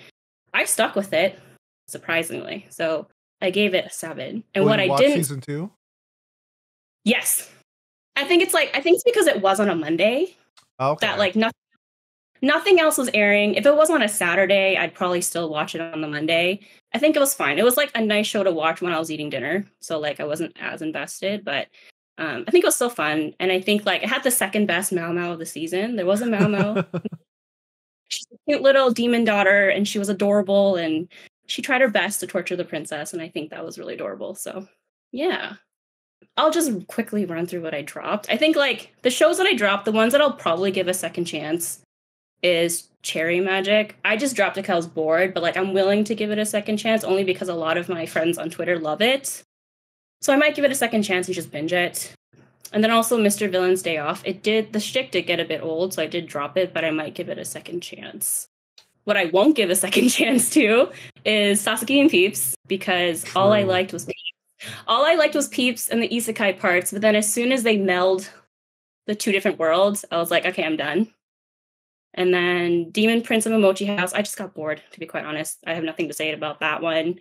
i stuck with it surprisingly so i gave it a seven and what i didn't season two yes I think it's like I think it's because it was on a Monday. Okay. That like nothing nothing else was airing. If it was on a Saturday, I'd probably still watch it on the Monday. I think it was fine. It was like a nice show to watch when I was eating dinner. So like I wasn't as invested, but um, I think it was still fun. And I think like it had the second best Mao Mao of the season. There was a Mao Mao. She's a cute little demon daughter and she was adorable and she tried her best to torture the princess. And I think that was really adorable. So yeah. I'll just quickly run through what I dropped. I think like the shows that I dropped, the ones that I'll probably give a second chance is Cherry Magic. I just dropped it because bored, but like I'm willing to give it a second chance only because a lot of my friends on Twitter love it. So I might give it a second chance and just binge it. And then also Mr. Villain's Day Off. It did the shtick did get a bit old, so I did drop it, but I might give it a second chance. What I won't give a second chance to is Sasaki and Peeps because True. all I liked was Peeps. all I liked was Peeps and the isekai parts, but then as soon as they meld the two different worlds, I was like, okay, I'm done. And then Demon Prince of Momochi House, I just got bored, to be quite honest. I have nothing to say about that one.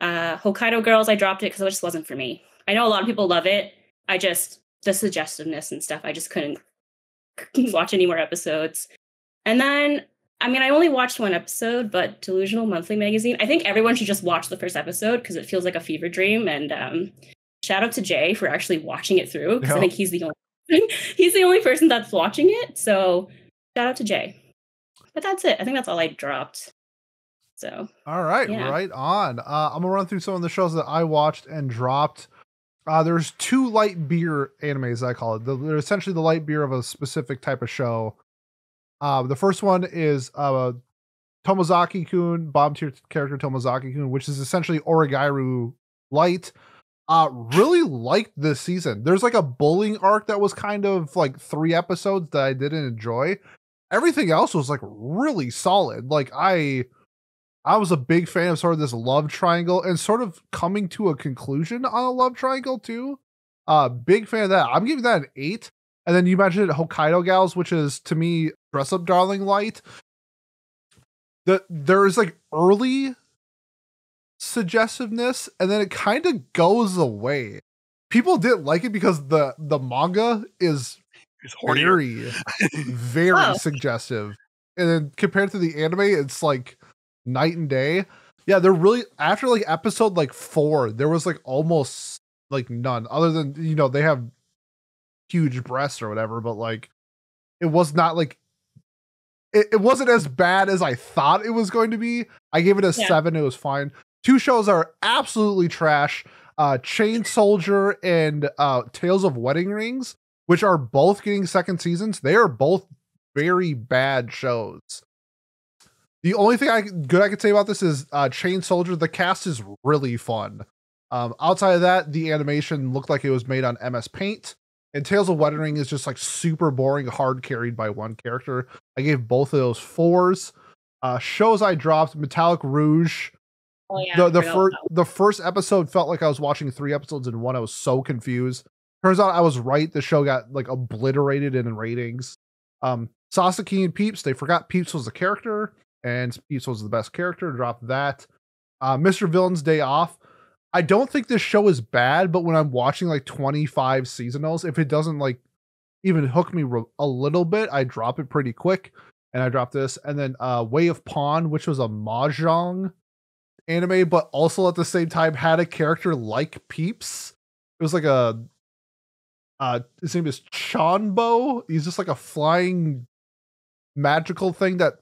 Uh, Hokkaido Girls, I dropped it because it just wasn't for me. I know a lot of people love it. I just, the suggestiveness and stuff, I just couldn't watch any more episodes. And then I mean, I only watched one episode, but Delusional Monthly Magazine. I think everyone should just watch the first episode because it feels like a fever dream. And um, shout out to Jay for actually watching it through because I think he's the only he's the only person that's watching it. So shout out to Jay. But that's it. I think that's all I dropped. So all right, yeah. right on. Uh, I'm gonna run through some of the shows that I watched and dropped. Uh, there's two light beer animes I call it. They're essentially the light beer of a specific type of show. Uh, the first one is uh, Tomozaki Kun, bottom tier character Tomozaki Kun, which is essentially Oregairu Light. Uh, really liked this season. There's like a bullying arc that was kind of like three episodes that I didn't enjoy. Everything else was like really solid. Like I, I was a big fan of sort of this love triangle and sort of coming to a conclusion on a love triangle too. Uh, big fan of that. I'm giving that an eight. And then you mentioned Hokkaido Gals, which is to me dress up darling light. The there is like early suggestiveness, and then it kind of goes away. People didn't like it because the the manga is very, very oh. suggestive. And then compared to the anime, it's like night and day. Yeah, they're really after like episode like four, there was like almost like none, other than you know, they have huge breasts or whatever, but like it was not like it, it wasn't as bad as I thought it was going to be. I gave it a yeah. seven, it was fine. Two shows are absolutely trash. Uh Chain Soldier and uh Tales of Wedding Rings, which are both getting second seasons. They are both very bad shows. The only thing I good I could say about this is uh Chain Soldier, the cast is really fun. Um, outside of that, the animation looked like it was made on MS Paint. And Tales of Wedding Ring is just like super boring, hard carried by one character. I gave both of those fours. Uh, shows I dropped Metallic Rouge. Oh, yeah, the the first the first episode felt like I was watching three episodes in one. I was so confused. Turns out I was right. The show got like obliterated in ratings. Um, Sasaki and Peeps, they forgot Peeps was a character, and Peeps was the best character. Dropped that. Uh, Mr. Villain's Day Off. I don't think this show is bad, but when I'm watching like 25 seasonals, if it doesn't like even hook me a little bit, I drop it pretty quick. And I dropped this. And then uh, Way of Pawn, which was a mahjong anime, but also at the same time had a character like Peeps. It was like a uh his name is Chanbo. He's just like a flying magical thing that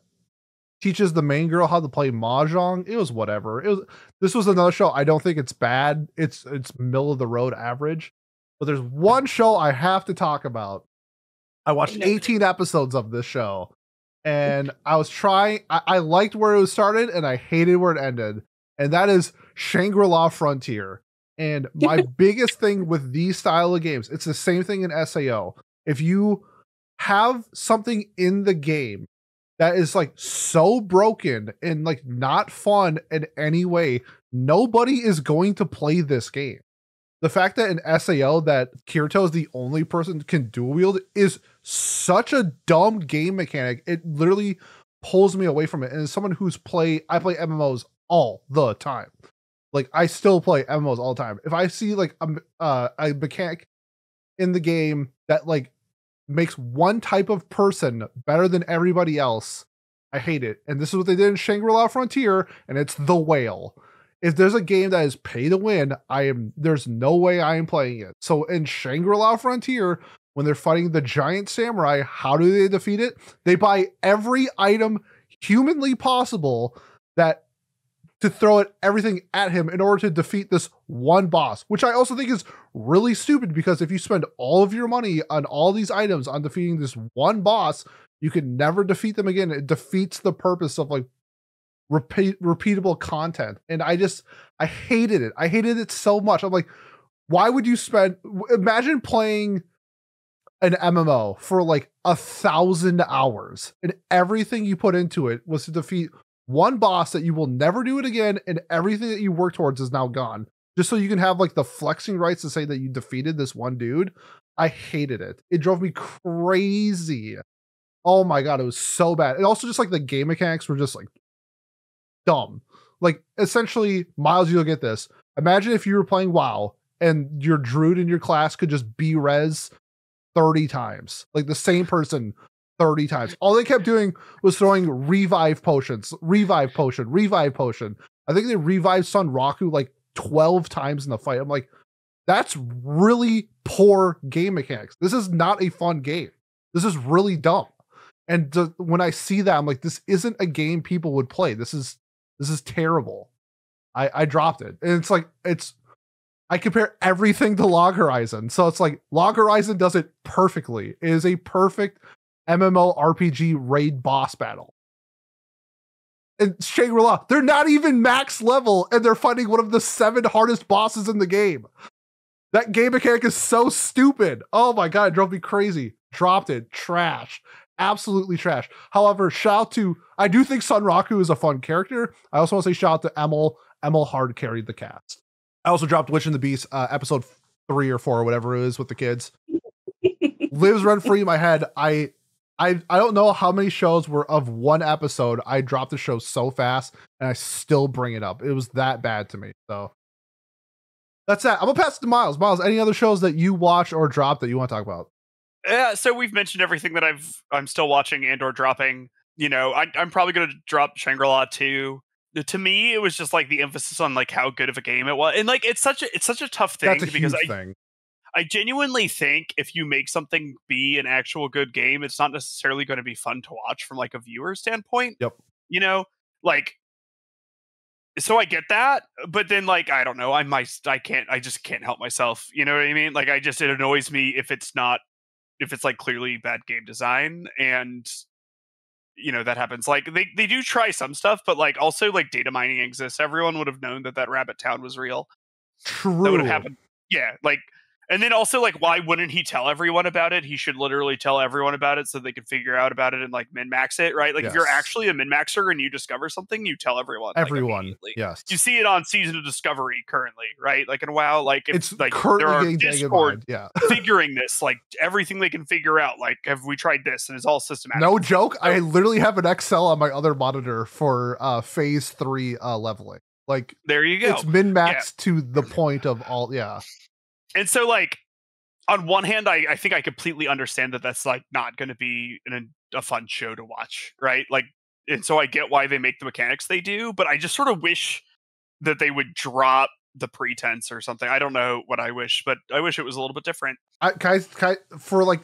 teaches the main girl how to play mahjong. It was whatever. It was this was another show. I don't think it's bad. It's it's middle of the road average. But there's one show I have to talk about. I watched 18 episodes of this show. And I was trying I, I liked where it was started and I hated where it ended. And that is Shangri-La Frontier. And my biggest thing with these style of games, it's the same thing in SAO. If you have something in the game that is like so broken and like not fun in any way, nobody is going to play this game. The fact that in SAO that Kirito is the only person can dual wield is such a dumb game mechanic. It literally pulls me away from it. And as someone who's play I play MMOs all the time. Like I still play MMOs all the time. If I see like a uh, a mechanic in the game that like makes one type of person better than everybody else. I hate it. And this is what they did in Shangri-La Frontier, and it's the whale. If there's a game that is pay to win, I am there's no way I am playing it. So in Shangri-La Frontier, when they're fighting the giant samurai, how do they defeat it? They buy every item humanly possible that to throw it everything at him in order to defeat this one boss, which I also think is really stupid because if you spend all of your money on all these items on defeating this one boss, you can never defeat them again. It defeats the purpose of like repeat repeatable content. And I just I hated it. I hated it so much. I'm like, why would you spend imagine playing an MMO for like a thousand hours and everything you put into it was to defeat one boss that you will never do it again, and everything that you work towards is now gone. Just so you can have like the flexing rights to say that you defeated this one dude. I hated it. It drove me crazy. Oh my god, it was so bad. And also just like the game mechanics were just like dumb. Like essentially, Miles, you'll get this. Imagine if you were playing WoW and your druid in your class could just be res 30 times. Like the same person 30 times. All they kept doing was throwing revive potions, revive potion, revive potion. I think they revived Sun Raku like 12 times in the fight. I'm like, that's really poor game mechanics. This is not a fun game. This is really dumb. And when I see that, I'm like, this isn't a game people would play. This is this is terrible. I I dropped it, and it's like it's. I compare everything to Log Horizon, so it's like Log Horizon does it perfectly. It is a perfect MMO RPG raid boss battle. And Shangri-La, they're not even max level, and they're fighting one of the seven hardest bosses in the game. That game mechanic is so stupid. Oh my god, it drove me crazy. Dropped it. Trash. Absolutely trash. However, shout out to I do think Sun Raku is a fun character. I also want to say shout out to Emul. Emul hard carried the cast. I also dropped Witch and the Beast, uh, episode three or four or whatever it is with the kids. Lives run free in my head. I I I don't know how many shows were of one episode. I dropped the show so fast, and I still bring it up. It was that bad to me. So that's that. I'm gonna pass it to Miles. Miles, any other shows that you watch or drop that you want to talk about? Yeah, so we've mentioned everything that I've I'm still watching and or dropping. You know, I, I'm probably gonna drop Shangri La too. To me, it was just like the emphasis on like how good of a game it was, and like it's such a it's such a tough thing That's a because I thing. I genuinely think if you make something be an actual good game, it's not necessarily going to be fun to watch from like a viewer standpoint. Yep. You know, like so I get that, but then like I don't know, I might I can't I just can't help myself. You know what I mean? Like I just it annoys me if it's not if it's like clearly bad game design and you know that happens like they, they do try some stuff but like also like data mining exists everyone would have known that that rabbit town was real True. that would have happened yeah like And then also, like, why wouldn't he tell everyone about it? He should literally tell everyone about it so they can figure out about it and like min max it, right? Like, yes. if you're actually a min maxer and you discover something, you tell everyone. Everyone, like, yes. You see it on season of Discovery currently, right? Like in WoW, like it's like there are Discord yeah. figuring this, like everything they can figure out. Like, have we tried this? And it's all systematic. No joke. I literally have an Excel on my other monitor for uh phase three uh leveling. Like there you go. It's min max yeah. to the point of all. Yeah. And so, like, on one hand, I, I think I completely understand that that's like not going to be an, a fun show to watch, right? Like, and so I get why they make the mechanics they do, but I just sort of wish that they would drop the pretense or something. I don't know what I wish, but I wish it was a little bit different. I, I for like,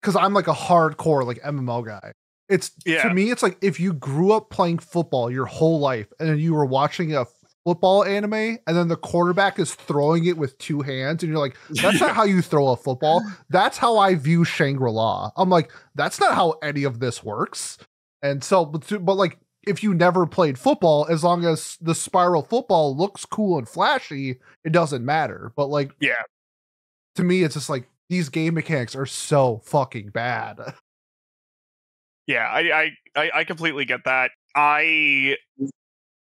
because I'm like a hardcore like MMO guy. It's yeah. to me, it's like if you grew up playing football your whole life and then you were watching a football anime and then the quarterback is throwing it with two hands and you're like that's not how you throw a football. That's how i view shangri-la. I'm like that's not how any of this works. And so but, but like if you never played football as long as the spiral football looks cool and flashy it doesn't matter. But like yeah. to me it's just like these game mechanics are so fucking bad. Yeah i i i completely get that. I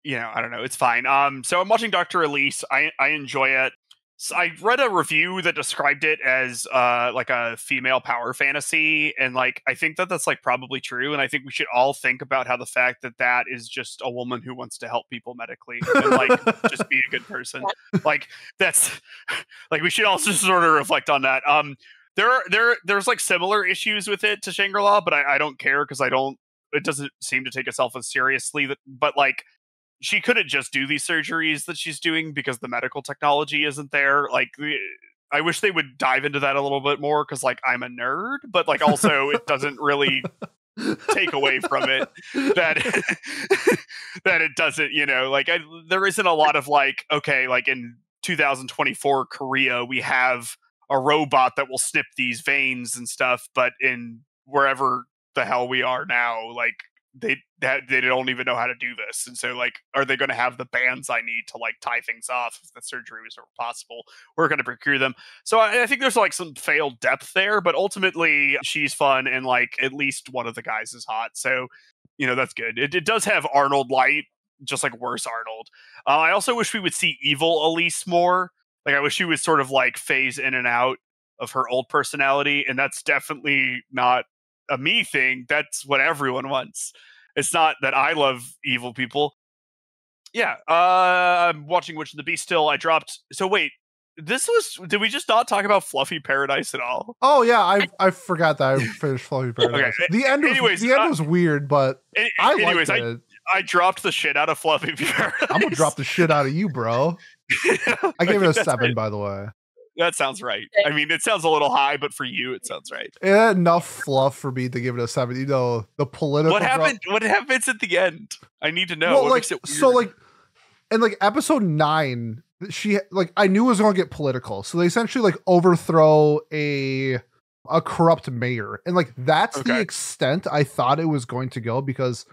you know, I don't know. It's fine. Um, so I'm watching Doctor Elise. I I enjoy it. So I read a review that described it as uh like a female power fantasy, and like I think that that's like probably true. And I think we should all think about how the fact that that is just a woman who wants to help people medically and like just be a good person. Like that's like we should also sort of reflect on that. Um, there are there there's like similar issues with it to Shangri La, but I, I don't care because I don't. It doesn't seem to take itself as seriously. That, but like she couldn't just do these surgeries that she's doing because the medical technology isn't there. Like, I wish they would dive into that a little bit more because, like, I'm a nerd, but like, also it doesn't really take away from it that that it doesn't, you know, like I, there isn't a lot of like, okay, like in 2024 Korea, we have a robot that will snip these veins and stuff, but in wherever the hell we are now, like they that they don't even know how to do this and so like are they going to have the bands i need to like tie things off if the surgery was possible? We're going to procure them. So I, I, think there's like some failed depth there but ultimately she's fun and like at least one of the guys is hot so you know that's good. It, it does have arnold light just like worse arnold. Uh, i also wish we would see evil elise more. Like i wish she would sort of like phase in and out of her old personality and that's definitely not a me thing. That's what everyone wants. It's not that I love evil people. Yeah, uh, I'm watching Witch and the Beast still. I dropped. So wait, this was. Did we just not talk about Fluffy Paradise at all? Oh yeah, I I forgot that I finished Fluffy Paradise. okay. The end was anyways, the end uh, was weird, but any, I anyways, liked it. I, I dropped the shit out of Fluffy Paradise. I'm gonna drop the shit out of you, bro. I gave it a seven, by the way. That sounds right. I mean, it sounds a little high, but for you, it sounds right. Yeah, enough fluff for me to give it a seven. You know, the political. What happened? Drop- what happens at the end? I need to know. Well, like, so like, and like episode nine, she like I knew it was going to get political, so they essentially like overthrow a a corrupt mayor, and like that's okay. the extent I thought it was going to go because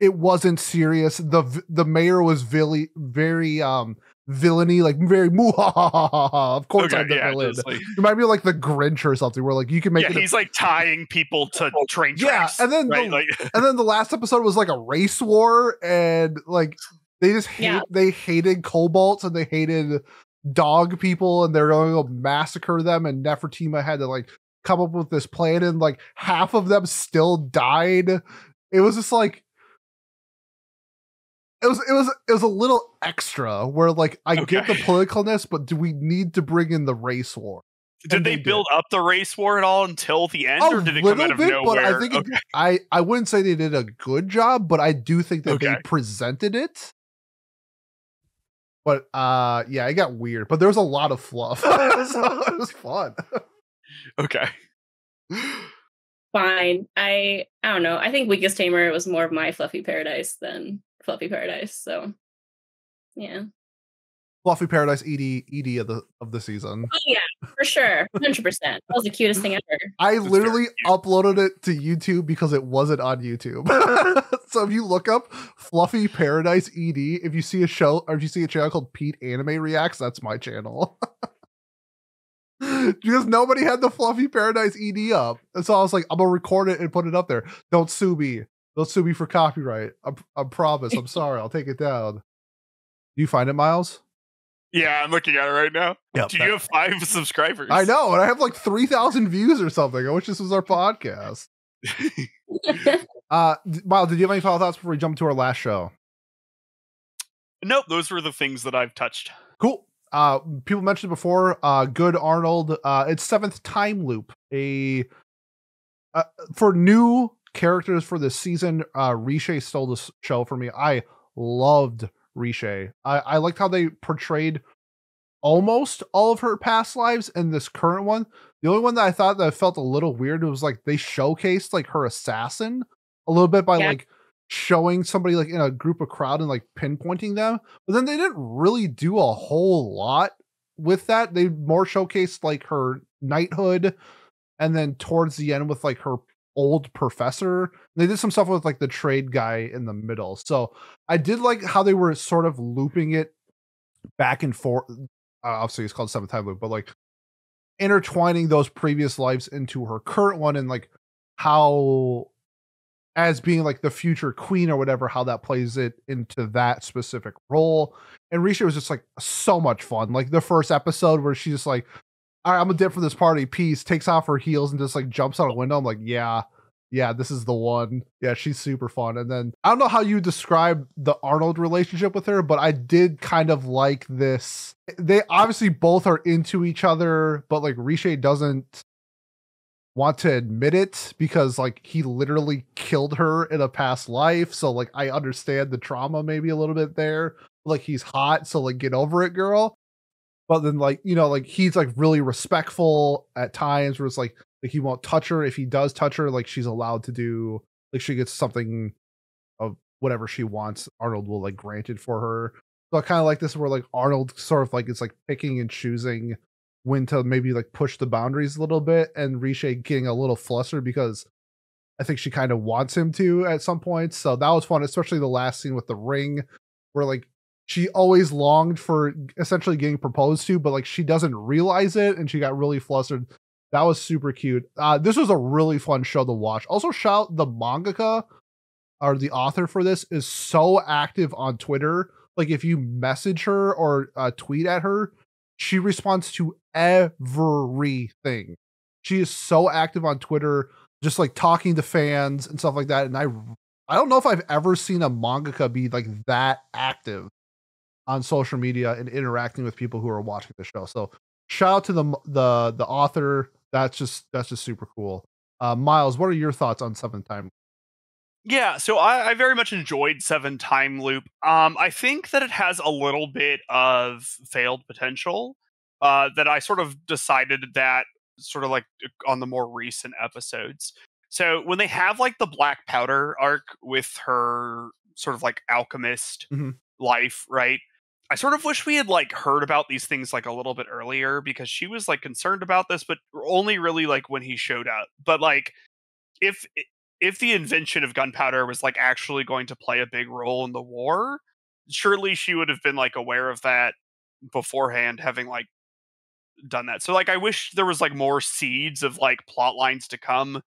it wasn't serious. the The mayor was very very um villainy, like very Of course, okay, I'm the yeah, villain. Like, it might be like the Grinch or something, where like you can make. Yeah, he's like tying people to train tracks. Yeah, and then right? the, like, and then the last episode was like a race war, and like they just hate yeah. they hated kobolds and they hated dog people, and they're going to massacre them. And Nefertima had to like come up with this plan, and like half of them still died. It was just like it was it was it was a little extra where like I okay. get the politicalness, but do we need to bring in the race war? Did they, they, build did. up the race war at all until the end, a or did it come out of bit, nowhere? But I think okay. it, I I wouldn't say they did a good job, but I do think that okay. they presented it. But uh, yeah, it got weird. But there was a lot of fluff, so it was fun. Okay. Fine. I I don't know. I think Weakest Tamer was more of my fluffy paradise than Fluffy Paradise. So yeah. Fluffy Paradise ED ED of the of the season. Oh yeah, for sure. 100%. That was the cutest thing ever. I literally uploaded it to YouTube because it wasn't on YouTube. so if you look up Fluffy Paradise ED, if you see a show or if you see a channel called Pete Anime Reacts, that's my channel. because nobody had the Fluffy Paradise ED up. And so I was like, I'm gonna record it and put it up there. Don't sue me. Don't sue me for copyright. I, I promise. I'm sorry. I'll take it down. Do you find it, Miles? Yeah, I'm looking at it right now. Yep, Do you have five subscribers? I know, and I have like three thousand views or something. I wish this was our podcast. uh, Miles, did you have any final thoughts before we jump to our last show? Nope, those were the things that I've touched. Cool. Uh, people mentioned before, uh, Good Arnold. Uh, it's seventh time loop. A uh, for new characters for this season. Uh, Rishe stole the show for me. I loved Rishe. I, I liked how they portrayed almost all of her past lives in this current one. The only one that I thought that felt a little weird was like they showcased like her assassin a little bit by yeah. like showing somebody like in a group of crowd and like pinpointing them. But then they didn't really do a whole lot with that. They more showcased like her knighthood and then towards the end with like her old professor. They did some stuff with like the trade guy in the middle. So I did like how they were sort of looping it back and forth. Uh, obviously, it's called seventh time loop, but like intertwining those previous lives into her current one and like how as being like the future queen or whatever, how that plays it into that specific role. And Rishe was just like so much fun. Like the first episode where she's just like, all right, I'm a dip for this party. Peace. Takes off her heels and just like jumps out a window. I'm like, yeah, yeah, this is the one. Yeah, she's super fun. And then I don't know how you describe the Arnold relationship with her, but I did kind of like this. They obviously both are into each other, but like Rishe doesn't want to admit it because like he literally killed her in a past life. So like I understand the trauma maybe a little bit there. Like he's hot, so like get over it, girl but then like you know like he's like really respectful at times where it's like like he won't touch her if he does touch her like she's allowed to do like she gets something of whatever she wants arnold will like grant it for her so i kind of like this where like arnold sort of like it's like picking and choosing when to maybe like push the boundaries a little bit and Rishe getting a little flustered because I think she kind of wants him to at some point. So that was fun, especially the last scene with the ring, where like she always longed for essentially getting proposed to, but like she doesn't realize it and she got really flustered. That was super cute. Uh, this was a really fun show to watch. Also, shout the mangaka or the author for this is so active on Twitter. Like if you message her or uh, tweet at her, she responds to everything. She is so active on Twitter, just like talking to fans and stuff like that. And I, I don't know if I've ever seen a mangaka be like that active on social media and interacting with people who are watching the show. So shout out to the the the author. That's just that's just super cool. Uh, Miles, what are your thoughts on Seven Time? Yeah, so I, I, very much enjoyed Seven Time Loop. Um, I think that it has a little bit of failed potential. Uh, that I sort of decided that sort of like on the more recent episodes. So when they have like the Black Powder arc with her sort of like alchemist mm-hmm. life, right? I sort of wish we had like heard about these things like a little bit earlier because she was like concerned about this, but only really like when he showed up. But like if if the invention of gunpowder was like actually going to play a big role in the war, surely she would have been like aware of that beforehand, having like done that. So like I wish there was like more seeds of like plot lines to come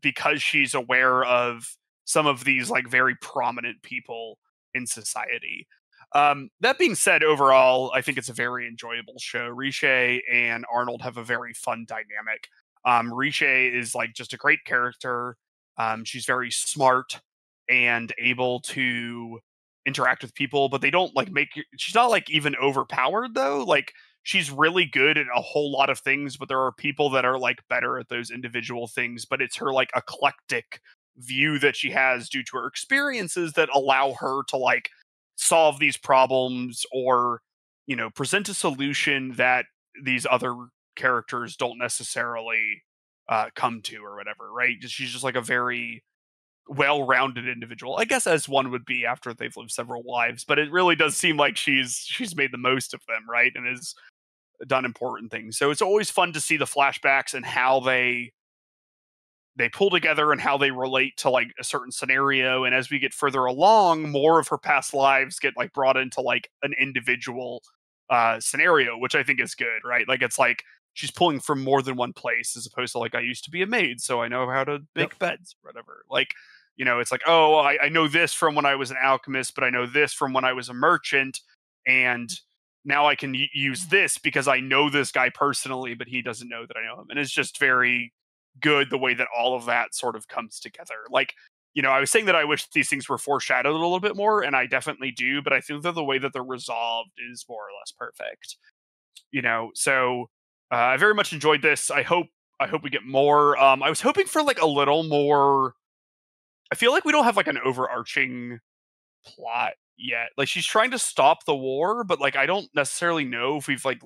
because she's aware of some of these like very prominent people in society. Um, that being said, overall, I think it's a very enjoyable show. Rishe and Arnold have a very fun dynamic. Um, Rishe is like just a great character. Um, she's very smart and able to interact with people, but they don't like make. She's not like even overpowered though. Like she's really good at a whole lot of things, but there are people that are like better at those individual things. But it's her like eclectic view that she has due to her experiences that allow her to like solve these problems or you know present a solution that these other characters don't necessarily uh, come to or whatever right? She's just like a very well-rounded individual i guess as one would be after they've lived several lives but it really does seem like she's she's made the most of them right and has done important things. So it's always fun to see the flashbacks and how they they pull together and how they relate to like a certain scenario and as we get further along more of her past lives get like brought into like an individual uh scenario which i think is good right like it's like she's pulling from more than one place as opposed to like I used to be a maid, so I know how to make yep. beds, whatever. Like, you know, it's like, oh, I, I know this from when I was an alchemist, but I know this from when I was a merchant, and now I can y- use this because I know this guy personally, but he doesn't know that I know him. And it's just very good the way that all of that sort of comes together. Like, you know, I was saying that I wish these things were foreshadowed a little bit more, and I definitely do, but I think that the way that they're resolved is more or less perfect. You know, so uh, I very much enjoyed this. I hope I hope we get more. Um, I was hoping for like a little more. I feel like we don't have like an overarching plot yet. Like she's trying to stop the war, but like I don't necessarily know if we've like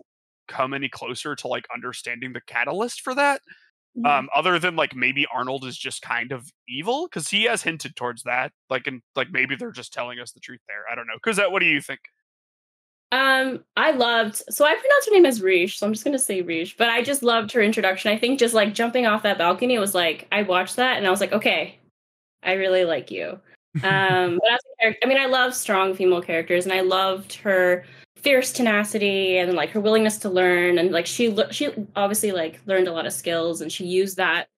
come any closer to like understanding the catalyst for that. Um, other than like maybe Arnold is just kind of evil because he has hinted towards that. Like, and like maybe they're just telling us the truth there. I don't know. Cause that, what do you think? Um, I loved. So I pronounced her name as Riche, so I'm just gonna say Riche. But I just loved her introduction. I think just like jumping off that balcony was like I watched that and I was like, okay, I really like you. Um, but as I mean, I love strong female characters, and I loved her fierce tenacity and like her willingness to learn. And like she she obviously like learned a lot of skills and she used that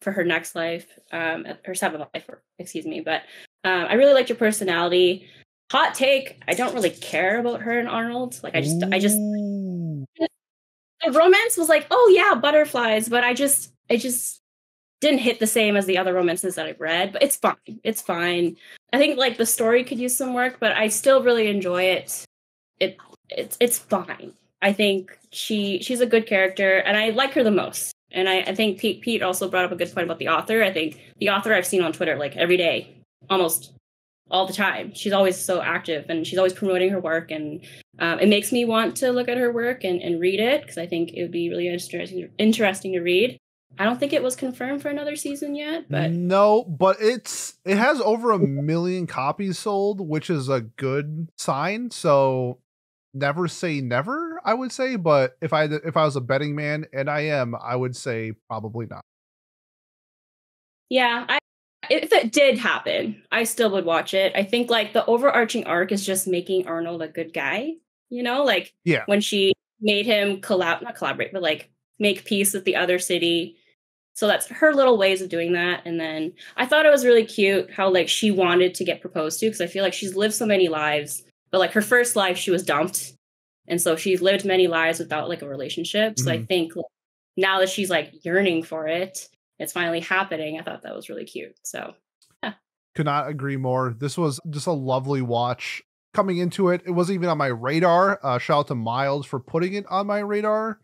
for her next life um her seventh life excuse me. But um, i really liked your personality. Hot take i don't really care about her and arnold. Like i just Ooh. i just the romance was like oh yeah butterflies but i just i just didn't hit the same as the other romances that i've read but it's fine it's fine. I think like the story could use some work but i still really enjoy it. It it's it's fine. I think she she's a good character, and I like her the most. And I, I think Pete Pete also brought up a good point about the author. I think the author I've seen on Twitter like every day, almost all the time. She's always so active, and she's always promoting her work, and um, it makes me want to look at her work and, and read it because I think it would be really interesting interesting to read. I don't think it was confirmed for another season yet, but no, but it's it has over a million copies sold, which is a good sign. So never say never, I would say, but if I if I was a betting man and I am, I would say probably not. Yeah, I if it did happen, I still would watch it. I think like the overarching arc is just making Arnold a good guy, you know, like yeah. when she made him collab not collaborate, but like make peace with the other city. So that's her little ways of doing that. And then I thought it was really cute how like she wanted to get proposed to because I feel like she's lived so many lives but like her first life, she was dumped. And so she's lived many lives without like a relationship. So mm-hmm. I think like, now that she's like yearning for it, it's finally happening. I thought that was really cute. So yeah. Could not agree more. This was just a lovely watch. Coming into it, it wasn't even on my radar. Uh, shout out to Miles for putting it on my radar.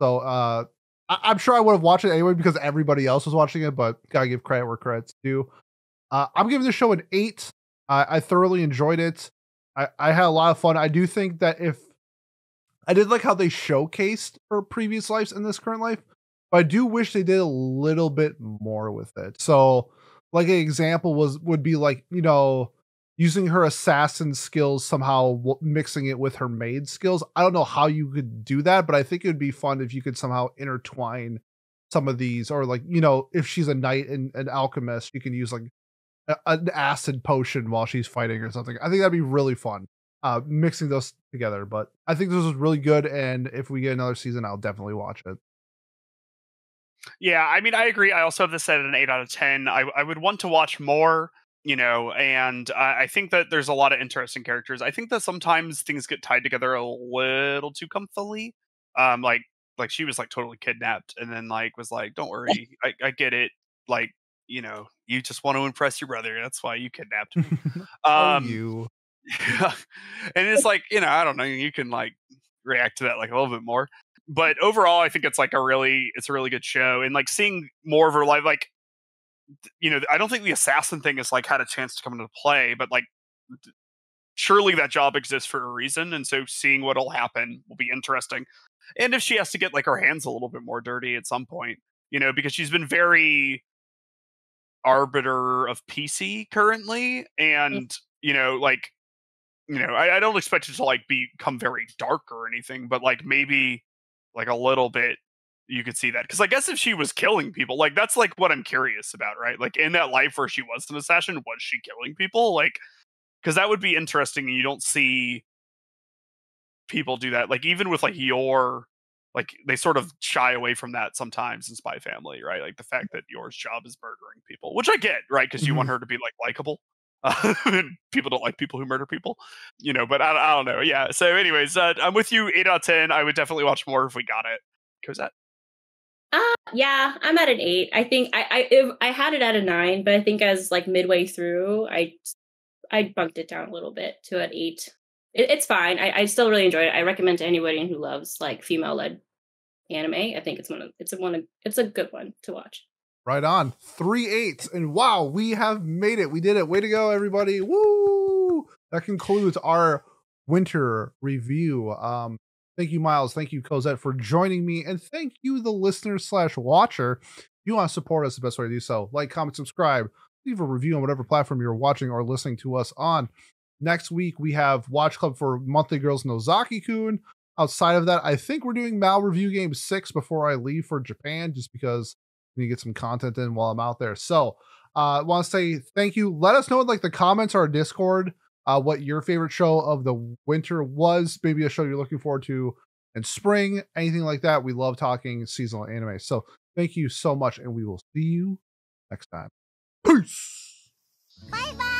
So uh, I- am sure I would have watched it anyway because everybody else was watching it, but gotta give credit where credit's due. Uh, I'm giving the show an eight. I thoroughly enjoyed it. I, I had a lot of fun. I do think that if I did like how they showcased her previous lives in this current life, but I do wish they did a little bit more with it. So, like an example was would be like you know using her assassin skills somehow mixing it with her maid skills. I don't know how you could do that, but I think it would be fun if you could somehow intertwine some of these, or like you know if she's a knight and an alchemist, you can use like an acid potion while she's fighting or something. I think that'd be really fun. Uh, mixing those together, but I think this was really good, and if we get another season, I'll definitely watch it. Yeah, I mean, I agree. I also have this at an eight out of ten. I, I would want to watch more, you know, and I, I think that there's a lot of interesting characters. I think that sometimes things get tied together a little too comfortably. Um, like like she was like totally kidnapped, and then like was like, "Don't worry, I, I get it." Like you know, you just want to impress your brother. That's why you kidnapped me. oh, um, you. and it's like, you know, I don't know, you can like react to that like a little bit more. But overall, I think it's like a really, it's a really good show. And like seeing more of her life, like, you know, I don't think the assassin thing has like had a chance to come into play, but like, surely that job exists for a reason. And so seeing what'll happen will be interesting. And if she has to get like her hands a little bit more dirty at some point, you know, because she's been very arbiter of PC currently, mm. and you know, like, you know, I, I don't expect it to like become very dark or anything, but like maybe like a little bit you could see that because i guess if she was killing people like that's like what i'm curious about right like in that life where she was an assassin was she killing people like because that would be interesting and you don't see people do that like even with like your like they sort of shy away from that sometimes in Spy Family, right? Like the fact that Yor's job is murdering people, which I get, right? Because you mm-hmm. want her to be like likable. Uh, people don't like people who murder people, you know. But I, I don't know. Yeah. So, anyways, uh, I'm with you. Eight out of ten. I would definitely watch more if we got it. Cozette. Uh, yeah, I'm at an eight. I think I I if, I had it at a nine, but I think as like midway through, I I bumped it down a little bit to an eight. It, it's fine. I, I still really enjoy it. I recommend to anybody who loves like female led anime. I think it's one of it's a one of it's a good one to watch. Right on. Three eights. And wow, we have made it. We did it. Way to go, everybody. Woo! That concludes our winter review. Um, thank you, Miles. Thank you, Cozette, for joining me. And thank you, the listener slash watcher. If you want to support us, the best way to do so, like, comment, subscribe, leave a review on whatever platform you're watching or listening to us on. Next week, we have Watch Club for Monthly Girls Nozaki Kun. Outside of that, I think we're doing MAL Review Game 6 before I leave for Japan, just because we need to get some content in while I'm out there. So, I uh, want to say thank you. Let us know in like the comments or Discord uh, what your favorite show of the winter was. Maybe a show you're looking forward to in spring, anything like that. We love talking seasonal anime. So, thank you so much, and we will see you next time. Peace. Bye bye.